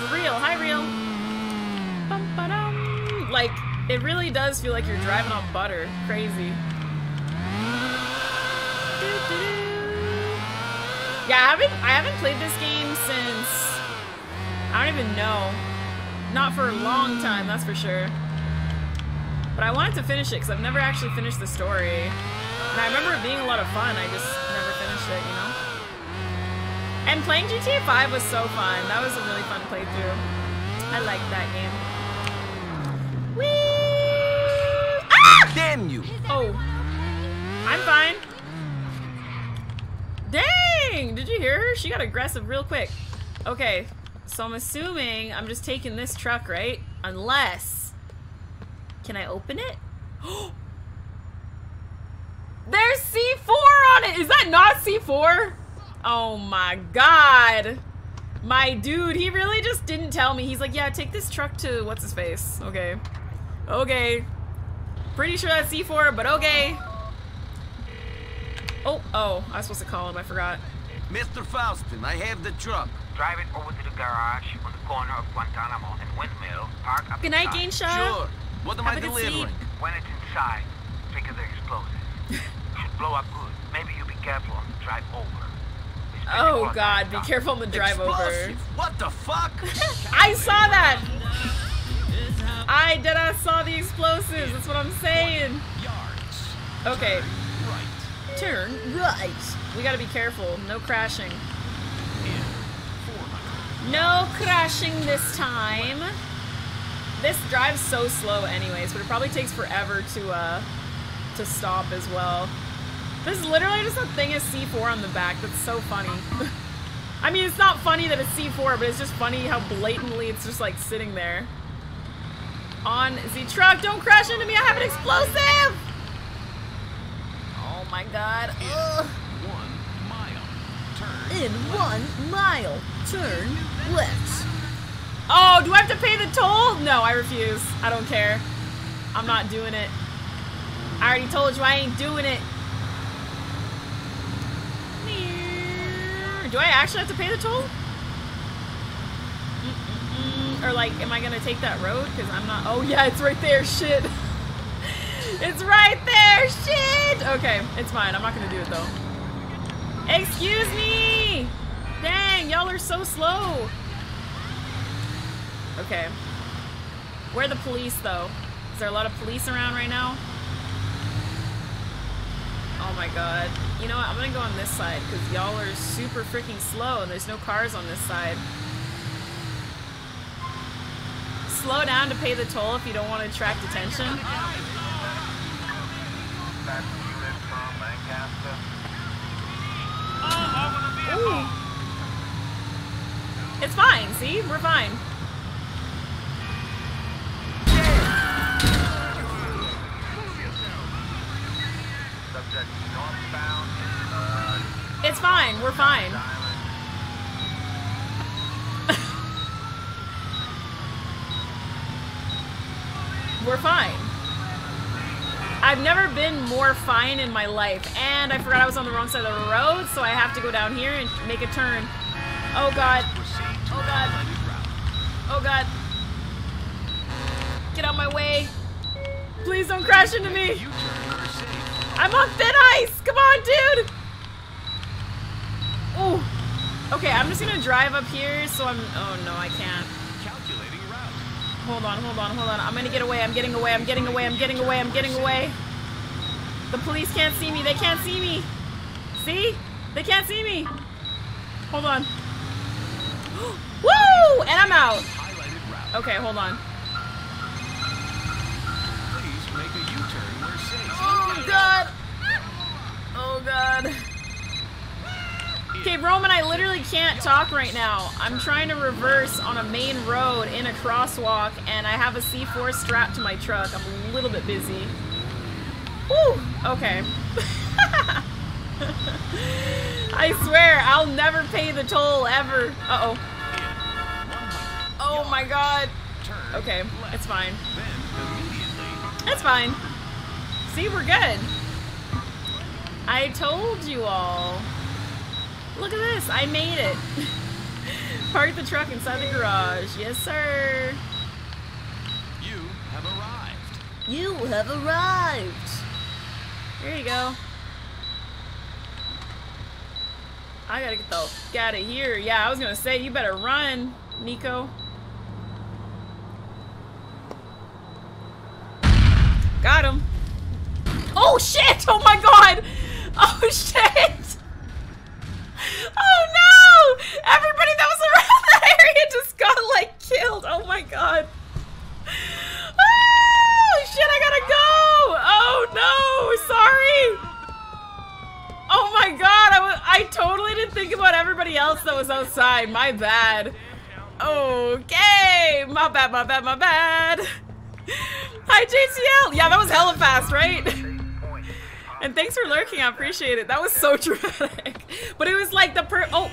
For real, hi, real. Like it really does feel like you're driving on butter. Crazy. Yeah, I haven't I haven't played this game since I don't even know. Not for a long time, that's for sure. But I wanted to finish it because I've never actually finished the story. And I remember it being a lot of fun, I just never finished it, you know? And playing GTA 5 was so fun. That was a really fun playthrough. I liked that game. Whee! Ah! Damn you! Oh. I'm fine. Dang! Did you hear her? She got aggressive real quick. Okay, so I'm assuming I'm just taking this truck, right? Unless... Can I open it? There's C4 on it! Is that not C4? Oh my god. My dude, he really just didn't tell me. He's like, yeah, take this truck to what's his face. Okay. Okay. Pretty sure that's C4, but okay. Oh, oh, I was supposed to call him, I forgot. Mr. Faustin, I have the truck. Drive it over to the garage on the corner of Guantanamo and Windmill. Park up Good night, inside. Game Shot. Sure. What am Have I a good delivering? sleep. When it's inside, trigger the explosives. Should blow up good. Maybe you be careful on the drive over. Oh god, be careful on the drive over. What the fuck? I saw that! I did I saw the explosives, that's what I'm saying. Okay. Turn right. We gotta be careful. No crashing. No crashing this time. This drive's so slow anyways, but it probably takes forever to uh to stop as well. This is literally just a thing of C4 on the back. That's so funny. I mean, it's not funny that it's C4, but it's just funny how blatantly it's just like sitting there. On the truck, don't crash into me, I have an explosive! Oh my god. Ugh. In one mile, turn left. Oh, do I have to pay the toll? No, I refuse. I don't care. I'm not doing it. I already told you I ain't doing it. Do I actually have to pay the toll? Mm-mm-mm. Or like, am I gonna take that road? Because I'm not. Oh yeah, it's right there. Shit. it's right there. Shit. Okay, it's fine. I'm not gonna do it though. Excuse me. Dang, y'all are so slow. Okay. Where are the police though? Is there a lot of police around right now? Oh my god. You know what? I'm gonna go on this side because y'all are super freaking slow and there's no cars on this side. Slow down to pay the toll if you don't want to attract attention. Ooh. It's fine, see? We're fine. Fine, we're fine. we're fine. I've never been more fine in my life. And I forgot I was on the wrong side of the road, so I have to go down here and make a turn. Oh god. Oh god. Oh god. Get out my way. Please don't crash into me. I'm on thin ice. Come on, dude. Okay, I'm just gonna drive up here so I'm. Oh no, I can't. Calculating route. Hold on, hold on, hold on. I'm gonna get away. I'm getting away. I'm getting away. I'm getting away. I'm getting away. The police can't see me. They can't see me. See? They can't see me. Hold on. Woo! And I'm out. Okay, hold on. Oh god. Oh god. Okay, Roman, I literally can't talk right now. I'm trying to reverse on a main road in a crosswalk, and I have a C4 strapped to my truck. I'm a little bit busy. Woo! Okay. I swear, I'll never pay the toll ever. Uh-oh. Oh my god. Okay, it's fine. It's fine. See, we're good. I told you all. Look at this, I made it. Park the truck inside the garage. Yes, sir. You have arrived. You have arrived. Here you go. I gotta get the f out of here. Yeah, I was gonna say, you better run, Niko. Got him. Oh shit! Oh my god! Oh shit! Oh no! Everybody that was around that area just got like killed. Oh my god. Oh shit! I gotta go. Oh no! Sorry. Oh my god! I was I totally didn't think about everybody else that was outside. My bad. Okay. My bad. My bad. My bad. Hi JCL. Yeah, that was hella fast, right? And thanks for lurking, I appreciate it. That was so dramatic. But it was like the per- Oh!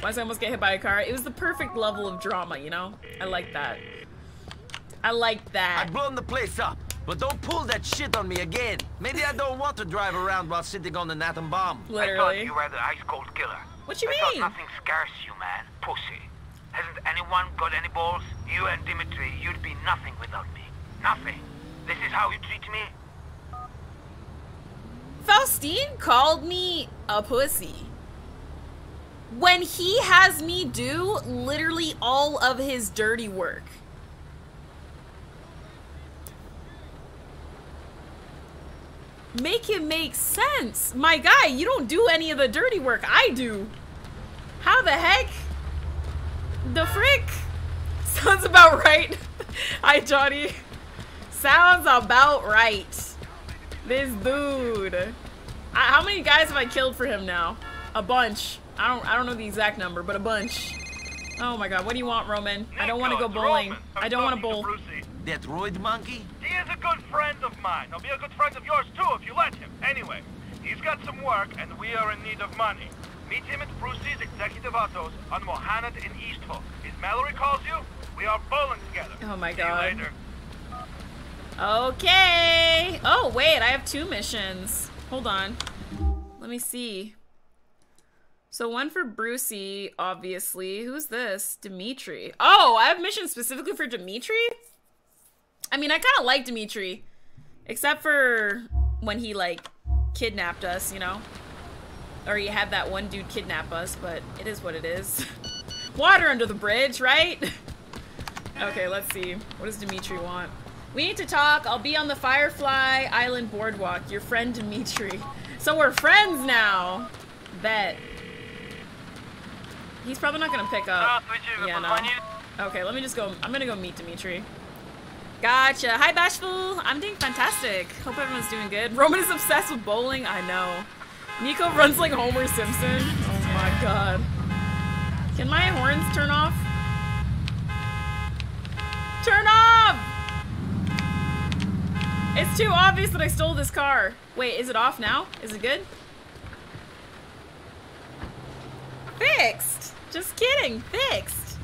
Why did I almost get hit by a car? It was the perfect level of drama, you know? I like that. I like that. I've blown the place up, but don't pull that shit on me again. Maybe I don't want to drive around while sitting on an atom bomb. Literally. I thought you were the ice cold killer. What you I mean? thought nothing scares you, man. Pussy. Hasn't anyone got any balls? You and Dimitri, you'd be nothing without me. Nothing. This is how you treat me? Faustine called me a pussy. When he has me do literally all of his dirty work. Make it make sense. My guy, you don't do any of the dirty work. I do. How the heck? The frick? Sounds about right. Hi, Johnny. Sounds about right. This dude. I, how many guys have I killed for him now? A bunch. I don't I don't know the exact number, but a bunch. Oh my god, what do you want, Roman? I don't want to go bowling. I don't want to bowl. That roid monkey? He is a good friend of mine. He'll be a good friend of yours too if you let him. Anyway, he's got some work and we are in need of money. Meet him at Brucie's Executive Autos on Mohanet in East Hook. If Mallorie calls you, we are bowling together. Oh my See you god. Okay. Oh, wait, I have two missions. Hold on. Let me see. So one for Brucie, obviously. Who's this? Dimitri. Oh, I have missions specifically for Dimitri? I mean, I kind of like Dimitri. Except for when he, like, kidnapped us, you know? Or he had that one dude kidnap us, but it is what it is. Water under the bridge, right? okay, let's see. What does Dimitri want? We need to talk. I'll be on the Firefly Island Boardwalk. Your friend Dimitri. So we're friends now. Bet. He's probably not gonna pick up. Yeah, no. Okay, let me just go. I'm gonna go meet Dimitri. Gotcha. Hi, Bashful. I'm doing fantastic. Hope everyone's doing good. Roman is obsessed with bowling. I know. Niko runs like Homer Simpson. Oh my god. Can my horns turn off? Turn off! It's too obvious that I stole this car. Wait, is it off now? Is it good? Fixed. Just kidding. Fixed.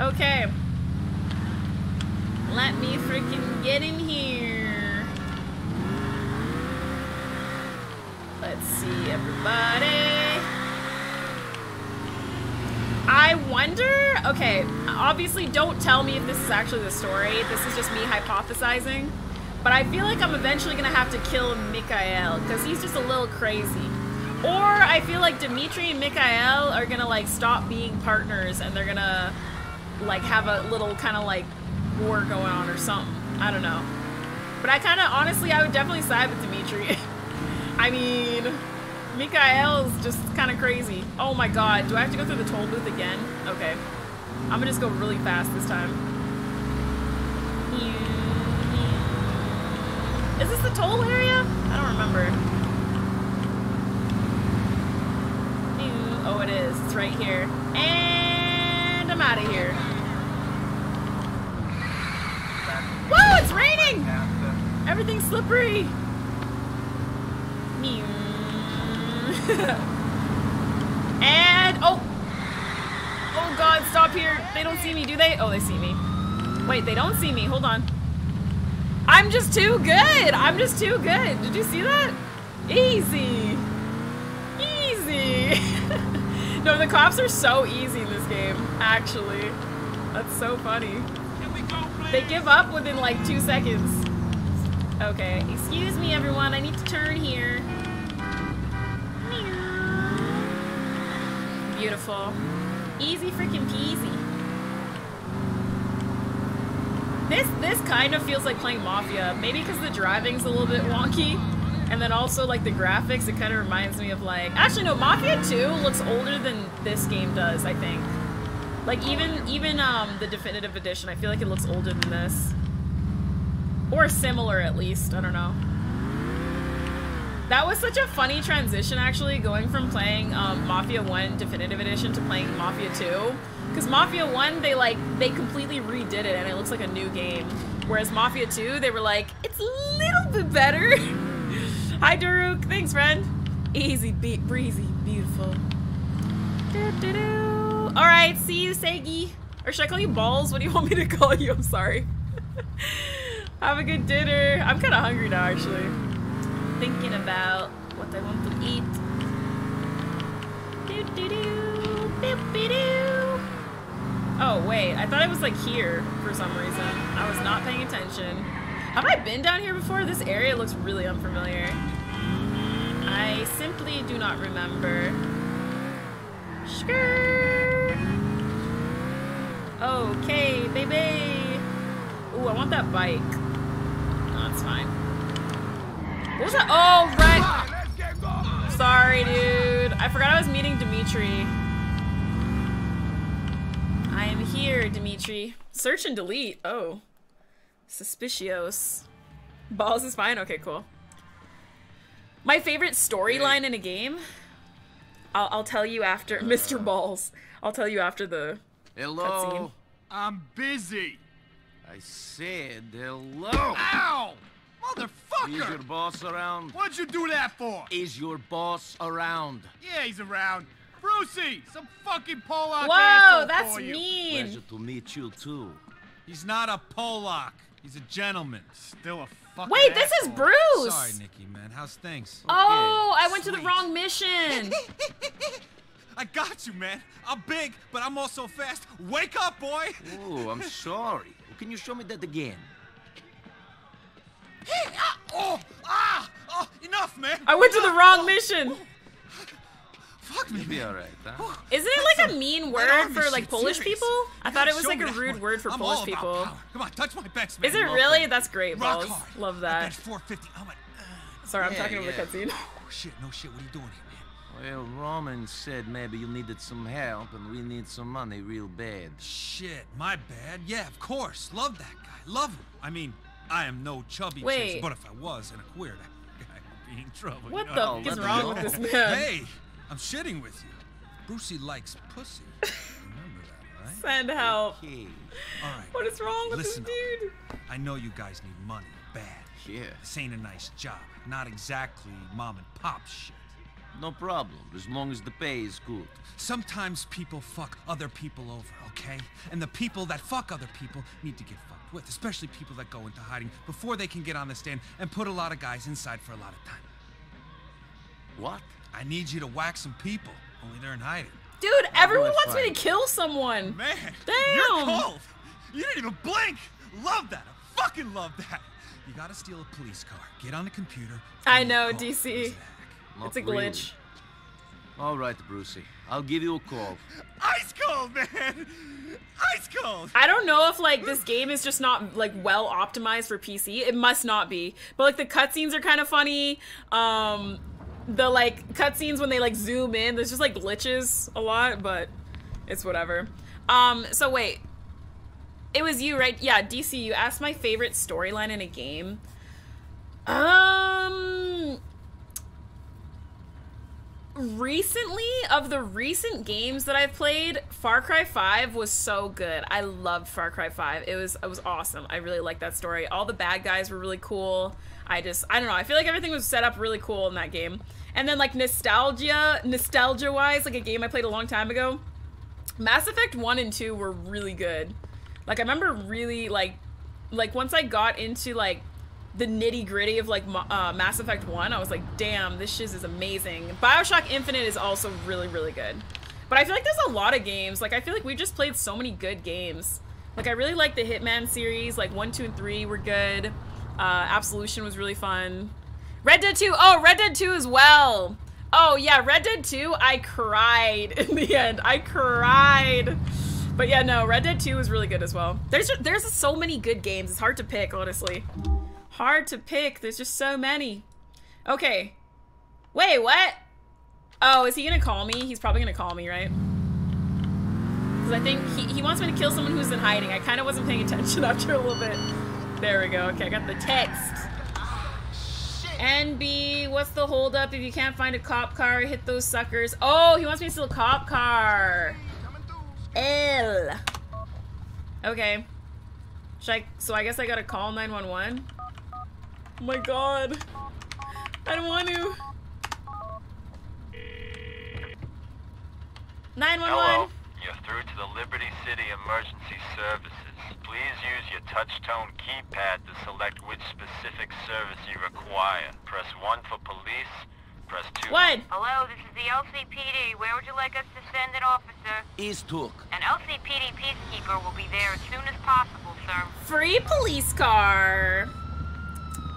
Okay. Let me freaking get in here. Let's see, everybody. I wonder. Okay, obviously, don't tell me if this is actually the story. This is just me hypothesizing. But I feel like I'm eventually gonna have to kill Mikhail because he's just a little crazy. Or I feel like Dimitri and Mikhail are gonna like stop being partners and they're gonna like have a little kind of like war going on or something. I don't know. But I kind of honestly, I would definitely side with Dimitri. I mean, Mikhail's just kind of crazy. Oh my god, do I have to go through the toll booth again? Okay. I'm gonna just go really fast this time. Hmm. Is this the toll area? I don't remember. Oh, it is. It's right here. And I'm out of here. Whoa, it's raining! Everything's slippery. and, oh! Oh god, stop here. They don't see me, do they? Oh, they see me. Wait, they don't see me. Hold on. I'm just too good. I'm just too good. Did you see that? Easy. Easy. no, the cops are so easy in this game, actually. That's so funny. They give up within like two seconds. Okay, excuse me everyone, I need to turn here. Beautiful. Easy freaking peasy. This this kind of feels like playing Mafia. Maybe because the driving's a little bit wonky. And then also like the graphics, it kind of reminds me of like... Actually no, Mafia 2 looks older than this game does, I think. Like even even um, the definitive edition, I feel like it looks older than this. Or similar at least, I don't know. That was such a funny transition actually, going from playing um, Mafia 1 Definitive Edition to playing Mafia 2. Because Mafia 1, they like, they completely redid it and it looks like a new game. Whereas Mafia 2, they were like, it's a little bit better. Hi Daruk, thanks friend. Easy, be breezy, beautiful. Doo -doo -doo. All right, see you, Segi. Or should I call you Balls? What do you want me to call you? I'm sorry. Have a good dinner. I'm kind of hungry now, actually. Thinking about what I want to eat. Doo -doo -doo. Boop -doo. Oh, wait. I thought it was like here for some reason. I was not paying attention. Have I been down here before? This area looks really unfamiliar. I simply do not remember. Skirt. Okay, baby. Ooh, I want that bike. No, it's fine. What was that? Oh, right. Sorry, dude. I forgot I was meeting Dimitri. I am here, Dimitri. Search and delete. Oh. Suspicious. Balls is fine? Okay, cool. My favorite storyline in a game? I'll, I'll tell you after Mr. Balls. I'll tell you after the Hello? cutscene. I'm busy. I said hello. Ow! Motherfucker! Is your boss around? What'd you do that for? Is your boss around? Yeah, he's around. Brucie, some fucking Polak Whoa, that's for you. mean. Pleasure to meet you too. He's not a Polak. He's a gentleman. Still a fucking Wait, this is asshole. Bruce! Sorry, Nikki, man. How's things? Oh, I went to the wrong mission. I got you, man. I'm big, but I'm also fast. Wake up, boy! Oh, I'm sorry. Can you show me that again? Ah, oh, ah, oh, enough, man. I went to the wrong mission. Fuck me, be alright, huh? Isn't it like a mean word for like Polish serious. people? I thought it was like a rude word for I'm Polish people. power. Come on, touch my backs, man. Is it Love really? that. That's great, Rock balls. hard. Love that. bet 450. I'm like, uh, Sorry, I'm Yeah, talking over the cutscene. oh shit, no shit. What are you doing here, man? Well, Roman said maybe you needed some help and we need some money real bad. Shit, my bad. Yeah, of course. Love that guy. Love him. I mean, I am no chubby Wait. chicks, but if I was and a queer, that guy would be in trouble. What you the know? f- is wrong with this man? Hey, I'm shitting with you. Brucie likes pussy. Remember that, right? Send help. Okay. All right. What is wrong with Listen this up. dude? I know you guys need money bad. Yeah. This ain't a nice job. Not exactly mom and pop shit. No problem, as long as the pay is good. Sometimes people fuck other people over, okay? And the people that fuck other people need to get fucked with, especially people that go into hiding before they can get on the stand and put a lot of guys inside for a lot of time. What? I need you to whack some people. Only they're in hiding. Dude, everyone it's wants me to kill someone. Man, Damn. you're cold. You didn't even blink. Love that. I fucking love that. You gotta steal a police car. Get on the computer. I know, DC. Not It's a really. glitch. All right, Brucie. I'll give you a call. Ice cold, man. Ice cold. I don't know if like this game is just not like well optimized for PC. It must not be. But like the cutscenes are kind of funny. Um the like cutscenes when they like zoom in, there's just like glitches a lot, but it's whatever. Um so wait. It was you, right? Yeah, DC, you asked my favorite storyline in a game. Um recently of the recent games that I've played, Far Cry 5 was so good. I loved Far Cry 5. It was it was awesome. I really liked that story. All the bad guys were really cool. I just I don't know. I feel like everything was set up really cool in that game. And then like nostalgia, nostalgia wise, like a game I played a long time ago, Mass Effect 1 and 2 were really good. Like I remember really like like once I got into like the nitty gritty of like uh, Mass Effect 1, I was like, damn, this shiz is amazing. Bioshock Infinite is also really, really good. But I feel like there's a lot of games. Like, I feel like we just played so many good games. Like, I really like the Hitman series. Like, 1, 2, and 3 were good. Uh, Absolution was really fun. Red Dead 2. Oh, Red Dead 2 as well. Oh, yeah, Red Dead 2, I cried in the end. I cried. But yeah, no, Red Dead 2 was really good as well. There's just, there's so many good games. It's hard to pick, honestly. Hard to pick. There's just so many. Okay. Wait, what? Oh, is he gonna call me? He's probably gonna call me, right? Because I think he, he wants me to kill someone who's in hiding. I kind of wasn't paying attention after a little bit. There we go. Okay, I got the text. NB, what's the holdup? If you can't find a cop car, hit those suckers. Oh, he wants me to steal a cop car. L. Okay. Should I, so I guess I gotta call 911? Oh my god. I don't want to. 911. Hello. You're through to the Liberty City Emergency Services. Please use your touch-tone keypad to select which specific service you require. Press 1 for police. Press 2. What? Hello, this is the LCPD. Where would you like us to send an officer? East Hook. An LCPD peacekeeper will be there as soon as possible, sir. Free police car.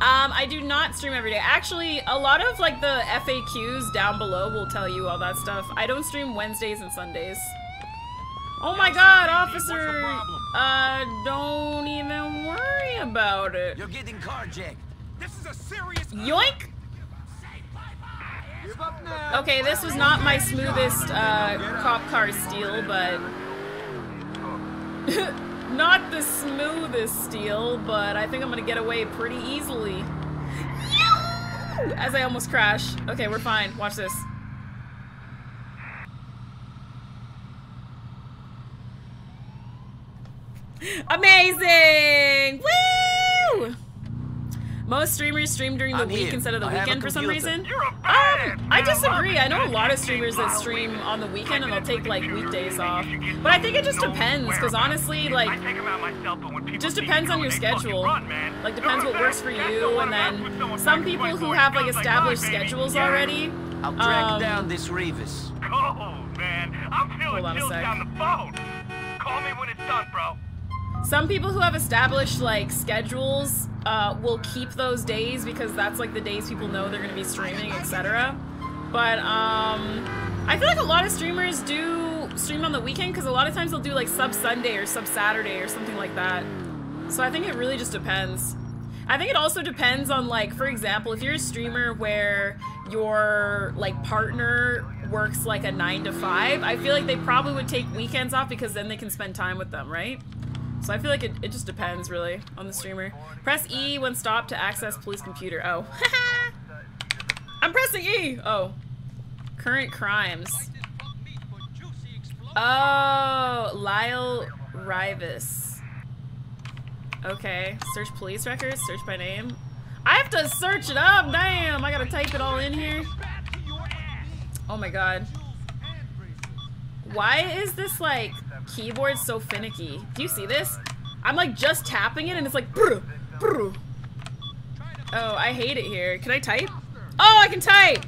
Um, I do not stream every day. Actually, a lot of like the FAQs down below will tell you all that stuff. I don't stream Wednesdays and Sundays. Oh my god, officer! Uh, don't even worry about it. You're getting carjacked. This is a serious. Yoink! Okay, this was not my smoothest uh, cop car steal, but not the smoothest steal, but I think I'm gonna get away pretty easily. As I almost crash. Okay, we're fine. Watch this. Amazing! Woo! Most streamers stream during the I'm week here. instead of the I weekend for some reason. Um, I disagree. I know a lot of streamers that stream on the weekend and they'll take like weekdays off. But I think it just depends, because honestly, like, take 'em out myself, but when people just depends on your schedule. Like, depends what works for you, and I mess with then some people who have like established schedules already. I'll track um, down this Rivas. Oh, man. I'm feeling Hold chills down the phone. Call me when it's done, bro. Some people who have established like schedules uh, will keep those days because that's like the days people know they're going to be streaming, etc. But um, I feel like a lot of streamers do stream on the weekend because a lot of times they'll do like sub Sunday or sub Saturday or something like that. So I think it really just depends. I think it also depends on like, for example, if you're a streamer where your like partner works like a nine to five, I feel like they probably would take weekends off because then they can spend time with them, right? So I feel like it, it just depends really on the streamer. Press E when stopped to access police computer. Oh. I'm pressing E! Oh. Current crimes. Oh, Lyle Rivas. Okay. Search police records, search by name. I have to search it up, damn! I gotta type it all in here. Oh my god. Why is this like keyboard so finicky? Do you see this? I'm like just tapping it and it's like brr, brr. Oh, I hate it here. Can I type? Oh, I can type!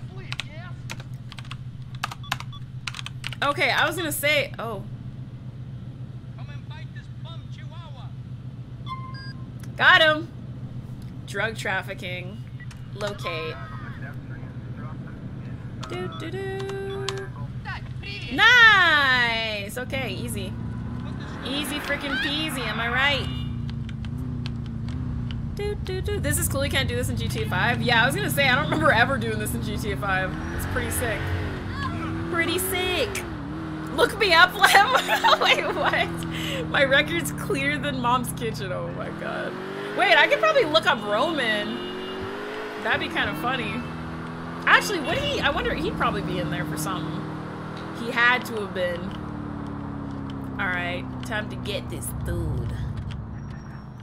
Okay, I was gonna say. Oh. Got him. Drug trafficking. Locate. Do, do, do. Nice. Okay, easy. Easy freaking peasy. Am I right? Do, do, do. This is cool. You can't do this in GTA 5. Yeah, I was gonna say I don't remember ever doing this in GTA 5. It's pretty sick. Pretty sick. Look me up, Lem. Wait, what? My record's clearer than Mom's Kitchen. Oh my god. Wait, I could probably look up Roman. That'd be kind of funny. Actually, would he? I wonder. He'd probably be in there for something. He had to have been. All right, time to get this dude.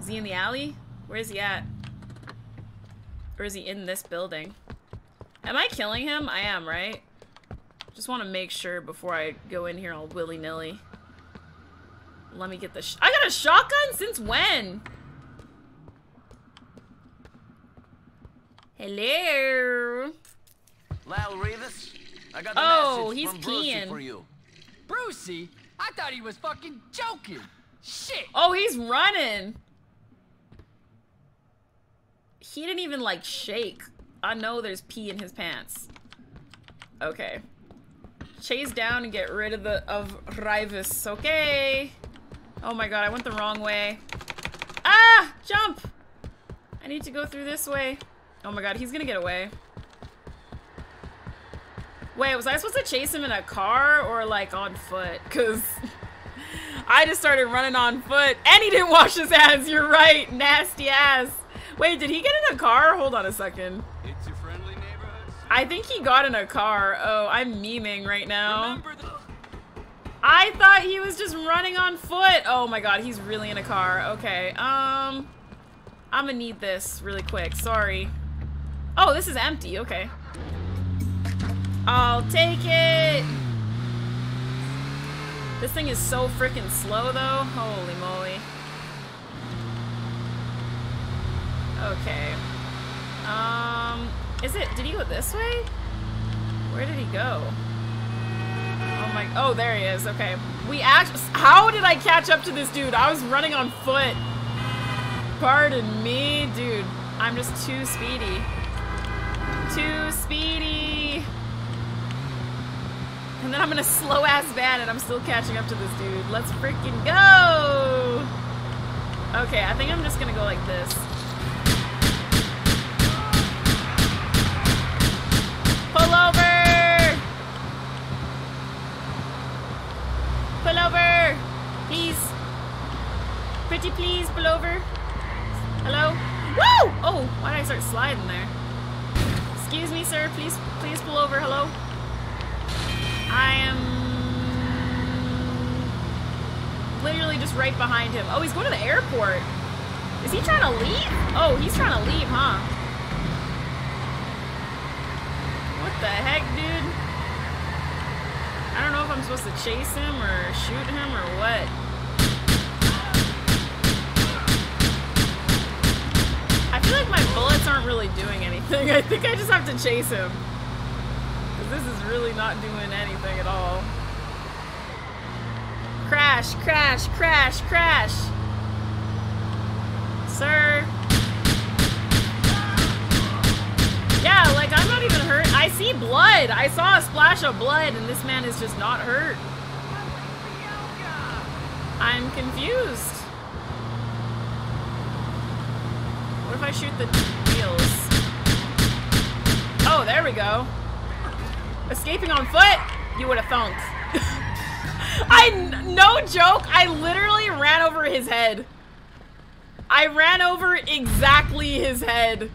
Is he in the alley? Where is he at? Or is he in this building? Am I killing him? I am, right? Just want to make sure before I go in here all willy-nilly. Let me get the I got a shotgun? Since when? Hello? Lal Rivas, I got Oh, he's from Brucie peeing. for you. Brucie? I thought he was fucking joking. Shit. Oh, he's running. He didn't even like shake. I know there's pee in his pants. Okay. Chase down and get rid of the of Rivas. Okay. Oh my god, I went the wrong way. Ah! Jump! I need to go through this way. Oh my god, he's gonna get away. Wait, was I supposed to chase him in a car or like on foot? Cause I just started running on foot and he didn't wash his hands. You're right. Nasty ass. Wait, did he get in a car? Hold on a second. It's your friendly neighborhood. I think he got in a car. Oh, I'm memeing right now. I thought he was just running on foot. Oh my god, he's really in a car. Okay, um... I'm gonna need this really quick. Sorry. Oh, this is empty. Okay. I'll take it. This thing is so freaking slow, though. Holy moly. Okay. Um, is it, did he go this way? Where did he go? Oh my, oh, there he is. Okay. We actually, how did I catch up to this dude? I was running on foot. Pardon me, dude. I'm just too speedy. Too speedy. And then I'm in a slow ass van and I'm still catching up to this dude. Let's freaking go! Okay, I think I'm just gonna go like this. Pull over! Pull over! Please. Pretty please, pull over. Hello? Woo! Oh, why did I start sliding there? Excuse me, sir. Please, please pull over. Hello? I am literally just right behind him. Oh, he's going to the airport. Is he trying to leave? Oh, he's trying to leave, huh? What the heck, dude? I don't know if I'm supposed to chase him or shoot him or what. I feel like my bullets aren't really doing anything. I think I just have to chase him. Because this is really not doing anything at all. Crash, crash, crash, crash. Sir. Yeah, like I'm not even hurt. I see blood. I saw a splash of blood and this man is just not hurt. I'm confused. What if I shoot the wheels? Oh, there we go. Escaping on foot? You would have thunked. I, no joke, I literally ran over his head. I ran over exactly his head.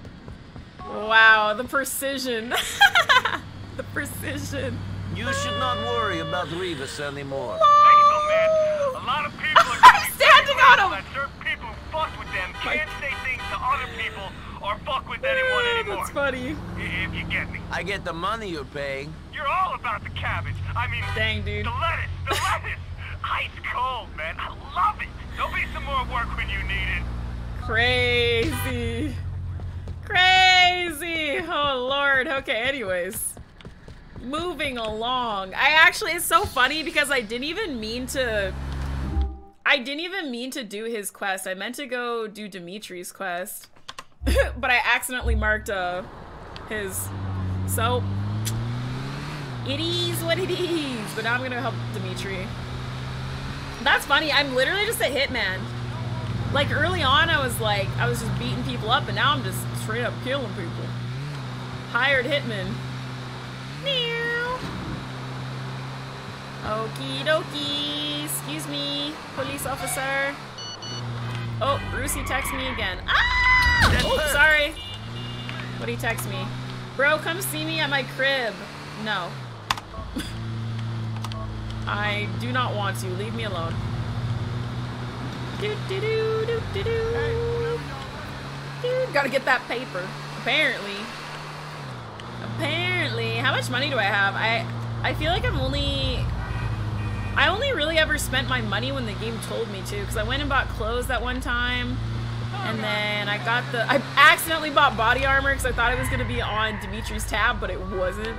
Wow, the precision. the precision. You should not worry about Rivas anymore. A lot of people are I'm standing on him. that certain people who fuck with them can't say things to other people or fuck with anyone eh, anymore. That's funny. If you get me. I get the money you're paying. You're all about the cabbage. I mean, Dang, dude. the lettuce, the lettuce. Ice cold, man. I love it. There'll be some more work when you need it. Crazy. Crazy. Oh, Lord. Okay, anyways. moving along. I actually, it's so funny because I didn't even mean to. I didn't even mean to do his quest. I meant to go do Dimitri's quest, but I accidentally marked uh his. So it is what it is. But now I'm gonna help Dimitri. That's funny. I'm literally just a hitman. Like early on, I was like, I was just beating people up, and now I'm just straight up killing people. Hired hitman. Meow. Okie dokie. Excuse me, police officer. Oh, Brucie texts me again. Ah! Oh, sorry. What he text me? Bro, come see me at my crib. No. I do not want to. Leave me alone. Do do do do do do. Dude, gotta get that paper. Apparently. Apparently. How much money do I have? I I feel like I'm only I only really ever spent my money when the game told me to, because I went and bought clothes that one time, and then I got the I accidentally bought body armor because I thought it was gonna be on Dimitri's tab, but it wasn't.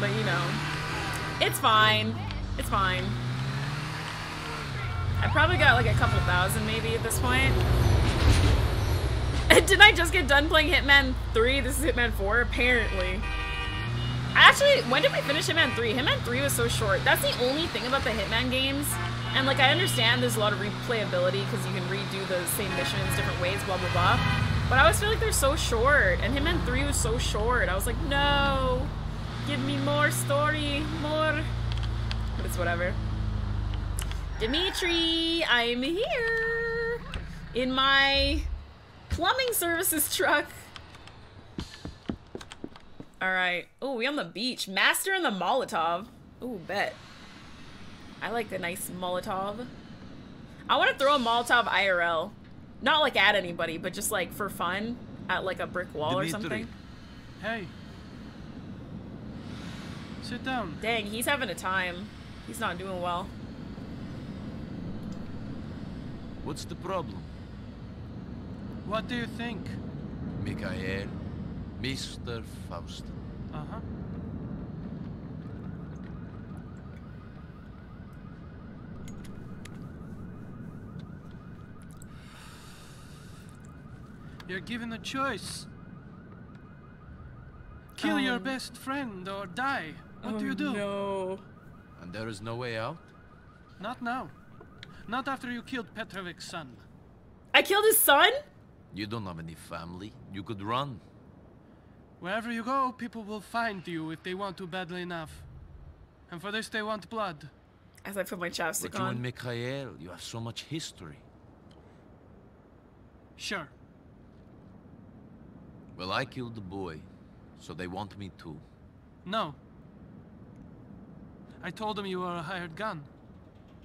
But you know. It's fine. It's fine. I probably got like a couple thousand maybe at this point. Didn't I just get done playing Hitman 3? This is Hitman 4, apparently. Actually, when did we finish Hitman 3? Hitman 3 was so short. That's the only thing about the Hitman games. And like, I understand there's a lot of replayability because you can redo the same missions different ways, blah, blah, blah. But I always feel like they're so short. And Hitman 3 was so short. I was like, no, give me more story, more. But it's whatever. Dimitri, I'm here in my plumbing services truck. All right. Oh, we on the beach. Master and the Molotov. Ooh, bet. I like a nice Molotov. I want to throw a Molotov IRL. Not like at anybody, but just like for fun at like a brick wall or something. Hey. Sit down. Dang, he's having a time. He's not doing well. What's the problem? What do you think? Mikhail, Mr. Faust. Uh-huh. You're given a choice. Kill your Um. best friend or die. What do Oh, you do? No. And there is no way out? Not now. Not after you killed Petrovic's son. I killed his son? You don't have any family. You could run. Wherever you go, people will find you if they want to badly enough. And for this, they want blood. As I put my chapstick But you and on. Mikhail, you have so much history. Sure. Well, I killed the boy, so they want me to. No. I told them you were a hired gun.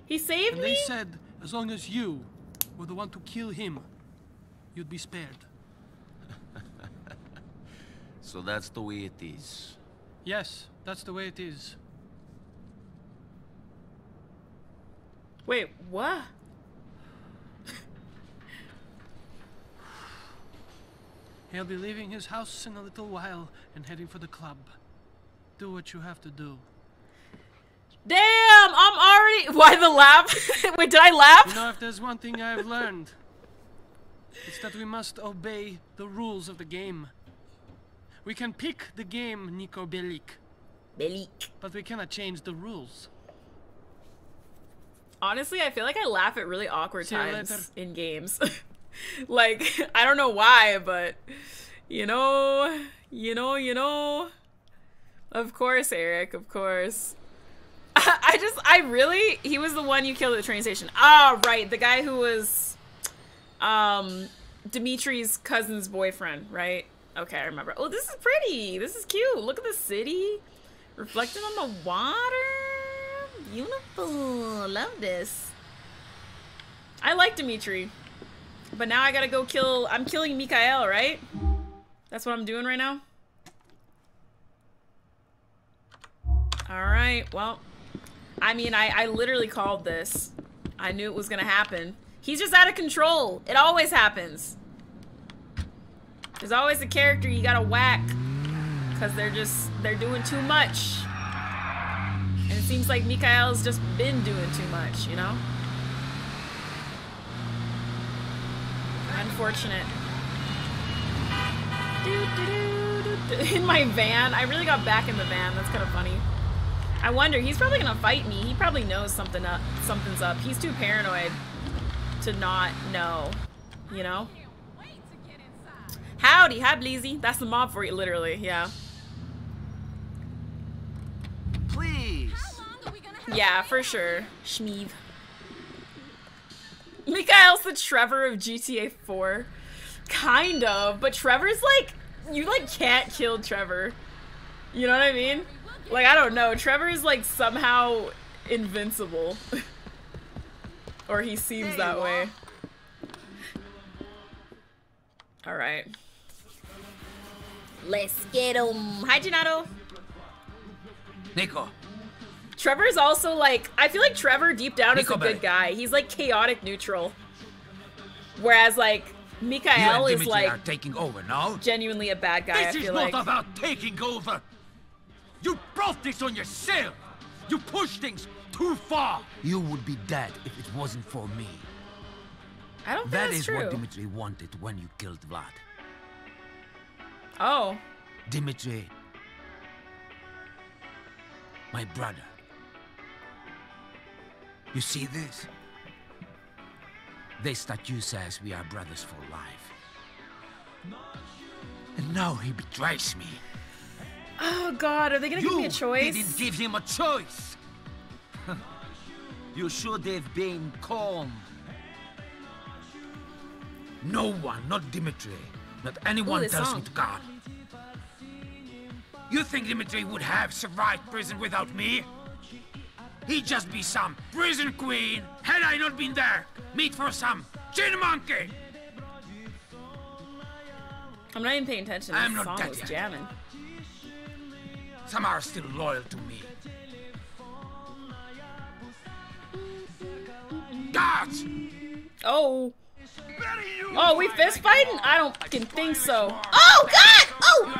He saved and me? they said as long as you were the one to kill him, you'd be spared. So that's the way it is. Yes, that's the way it is. Wait, what? He'll be leaving his house in a little while and heading for the club. Do what you have to do. Damn, I'm already. Why the laugh? Wait, did I laugh? You know, if there's one thing I've learned, it's that we must obey the rules of the game. We can pick the game, Niko Bellic. Belik. But we cannot change the rules. Honestly, I feel like I laugh at really awkward See times in games. like, I don't know why, but you know, you know, you know. Of course, Eric, of course. I just, I really, he was the one you killed at the train station. Ah, right, the guy who was, um, Dimitri's cousin's boyfriend, right? Okay, I remember. Oh, this is pretty. This is cute. Look at the city reflecting on the water. Beautiful. Love this. I like Dimitri. But now I gotta go kill. I'm killing Mikhail, right? That's what I'm doing right now? Alright, well. I mean, I, I literally called this. I knew it was gonna happen. He's just out of control. It always happens. There's always a character you gotta whack. Because they're just, they're doing too much. And it seems like Mikhail's just been doing too much, you know? Unfortunate. In my van. I really got back in the van. That's kind of funny. I wonder, he's probably gonna fight me. He probably knows something up, something's up. He's too paranoid to not know, you know? Howdy, hi Bleezy. That's the mob for you, literally, yeah. Please. Yeah, for sure. Schmeev. Mikhail's the Trevor of GTA 4. Kind of, but Trevor's like, you like can't kill Trevor. You know what I mean? Like, I don't know. Trevor is like somehow invincible. or he seems that way. Alright. Let's get him. Hi, Gennaro. Niko. Trevor's also like, I feel like Trevor deep down is a Niko good guy. He's like chaotic neutral. Whereas like, Mikhail is like are taking over now. genuinely a bad guy, This I is not like. about taking over. You brought this on yourself. You pushed things too far. You would be dead if it wasn't for me. I don't think That that's is true. what Dimitri wanted when you killed Vlad. Oh. Dimitri. My brother. You see this? This statue says we are brothers for life. And now he betrays me. Oh god, are they gonna give me a choice? didn't give him a choice. You should have been calm. No one, not Dimitri, not anyone this tells song. me to God. You think Dimitri would have survived prison without me? He'd just be some prison queen had I not been there. Meet for some chin monkey. I'm not even paying attention. I'm not song was yet. jamming. Some are still loyal to me. Guards! Oh. Oh, we fist fighting? I don't fucking think so. Oh god! Oh!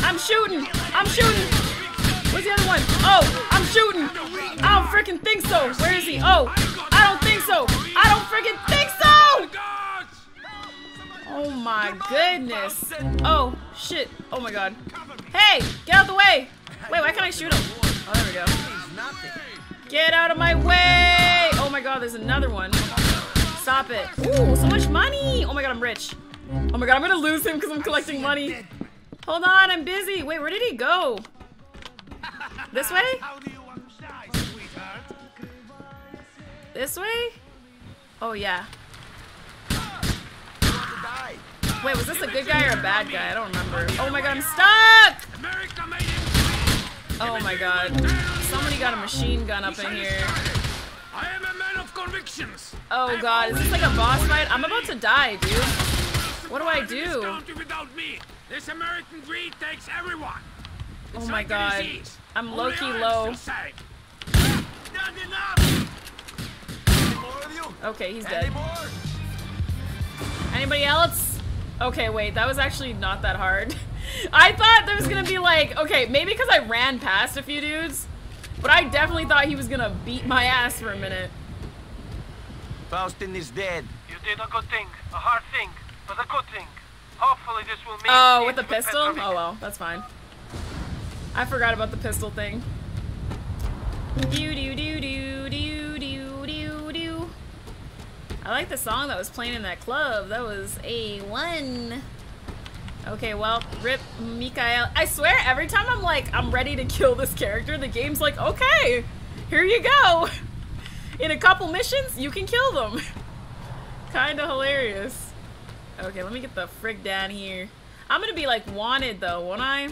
I'm shooting! I'm shooting! Where's the other one? Oh, I'm shooting! I don't freaking think so! Where is he? Oh, I don't think so! I don't freaking think so! Oh my goodness. Oh, shit. Oh my god. Hey, get out the way! Wait, why can't I shoot him? Oh, there we go. Get out of my way! Oh my god, there's another one. Stop it. Ooh, so much money! Oh my god, I'm rich. Oh my god, I'm gonna lose him because I'm collecting money. Hold on, I'm busy. Wait, where did he go? This way? This way? Oh, yeah. Wait, was this a good guy or a bad guy? I don't remember. Oh my god, I'm stuck! Oh my god. Somebody got a machine gun up in here. I am a man of convictions. Oh god, is this like a boss fight? I'm about to die, dude. What do I This do? country without me. This American greed takes everyone. Oh my like god. I'm Only low-key low. Okay, he's dead. Anybody else? Okay, wait, that was actually not that hard. I thought there was gonna be like, okay, maybe because I ran past a few dudes, but I definitely thought he was gonna beat my ass for a minute. Faustin is dead. You did a good thing, a hard thing, but a good thing. Hopefully this will make Oh, with the pistol? Oh well, that's fine. I forgot about the pistol thing. Do do do do do do do do. I like the song that was playing in that club. That was a one. Okay, well, rip Mikhail. I swear, every time I'm like, I'm ready to kill this character, the game's like, okay, here you go. In a couple missions, you can kill them. Kinda hilarious. Okay, let me get the frig down here. I'm gonna be like wanted though, won't I?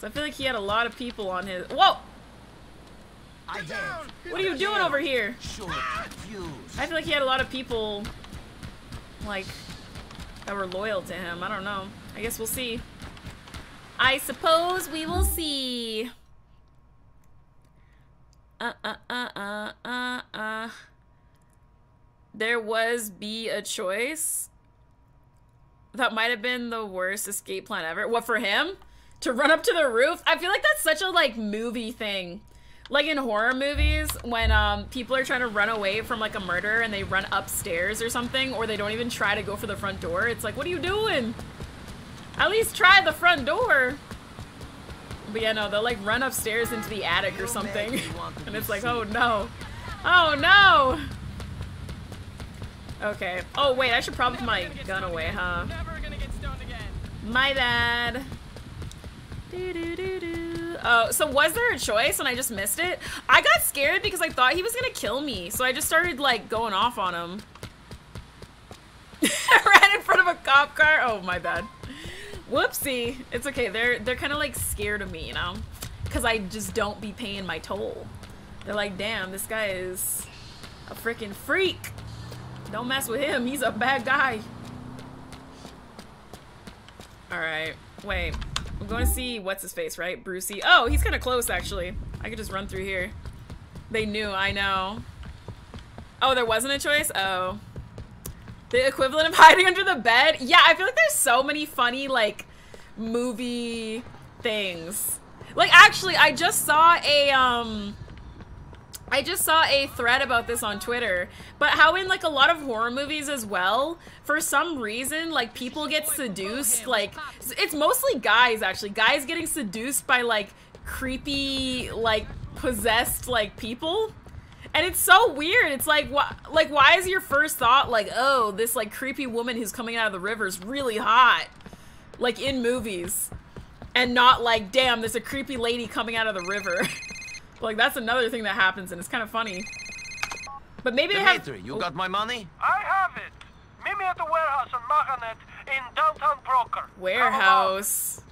So I feel like he had a lot of people on his. Whoa! I What are you doing over here? I feel like he had a lot of people, like, that were loyal to him. I don't know. I guess we'll see. I suppose we will see. Uh uh uh uh uh uh. There was be a choice. That might have been the worst escape plan ever. What for him? To run up to the roof? I feel like that's such a like movie thing. Like in horror movies, when um, people are trying to run away from like a murder and they run upstairs or something, or they don't even try to go for the front door, it's like, what are you doing? At least try the front door. But yeah, no, they'll like run upstairs into the attic or something. and it's like, oh no. Oh no! Okay. Oh wait, I should probably put my gun away, huh? My bad. Doo -doo -doo -doo. Oh, so was there a choice and I just missed it? I got scared because I thought he was gonna kill me, so I just started like going off on him. Ran in front of a cop car. Oh my bad. Whoopsie. It's okay. They're they're kind of like scared of me, you know, because I just don't be paying my toll. They're like, damn, this guy is a freaking freak. Don't mess with him. He's a bad guy. All right. Wait. I'm going to see what's his face, right? Brucie. Oh, he's kind of close actually. I could just run through here. They knew. I know. Oh, there wasn't a choice. Oh. The equivalent of hiding under the bed? Yeah, I feel like there's so many funny, like, movie things. Like, actually, I just saw a, um... I just saw a thread about this on Twitter, but how in like a lot of horror movies as well, for some reason, like people get seduced, like it's mostly guys actually, guys getting seduced by like creepy, like possessed like people. And it's so weird. It's like, wh like, why is your first thought like, oh, this like creepy woman who's coming out of the river is really hot, like in movies, and not like, damn, there's a creepy lady coming out of the river. like that's another thing that happens, and it's kind of funny. But maybe they have. Dimitri, you got my money? I have it. Meet me at the warehouse on Mohanet in downtown Broker. Warehouse.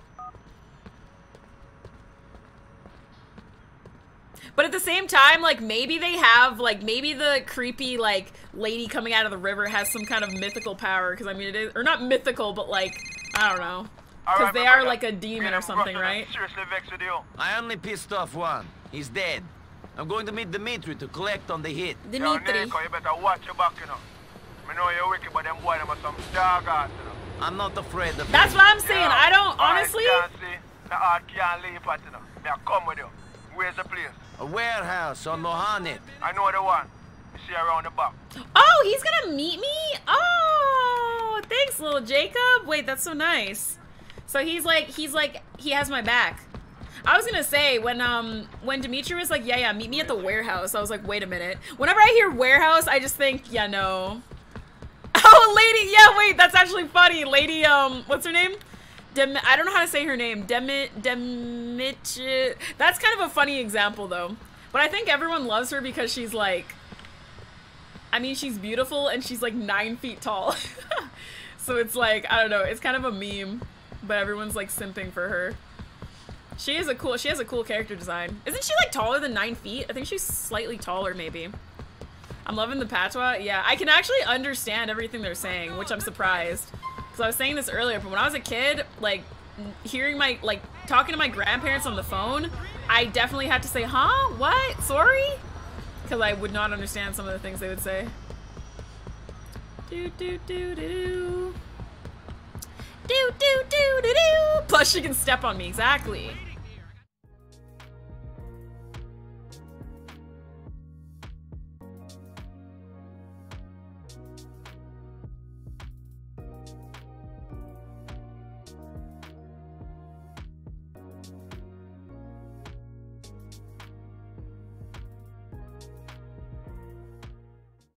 But at the same time, like maybe they have like maybe the creepy like lady coming out of the river has some kind of mythical power because I mean it is or not mythical but like I don't know because Alright, they are like a demon or something, right? Seriously vexed with you. I only pissed off one. He's dead. I'm going to meet Dimitri to collect on the hit. Yo, Niko, you better watch your back, you know. Me know you're wicked, but them boy them are some dog ass, you know. I'm not afraid of That's him. what I'm saying. I don't honestly. Alright, can't see. The heart can't leave it, you know. Me I come with you. Where's the place? A warehouse on Mohanet. I know the one. You see around the back. Oh, he's gonna meet me? Oh, thanks, little Jacob. Wait, that's so nice. So he's like, he's like, he has my back. I was gonna say when um when Dimitri was like, yeah, yeah, meet me at the warehouse. I was like, wait a minute. Whenever I hear warehouse, I just think, yeah, no. Oh, lady, yeah, wait, that's actually funny. Lady, um, what's her name? Dem I don't know how to say her name. Demit Demit. That's kind of a funny example though. But I think everyone loves her because she's like. I mean, she's beautiful and she's like nine feet tall. so it's like I don't know. It's kind of a meme, but everyone's like simping for her. She is a cool. She has a cool character design. Isn't she like taller than nine feet? I think she's slightly taller, maybe. I'm loving the patois. Yeah, I can actually understand everything they're saying, which I'm surprised. Because I was saying this earlier, but when I was a kid, like, hearing my, like, talking to my grandparents on the phone, I definitely had to say, huh? What? Sorry? Because I would not understand some of the things they would say. Do, do, do, do. Do, do, do, do, do. Plus, she can step on me, exactly.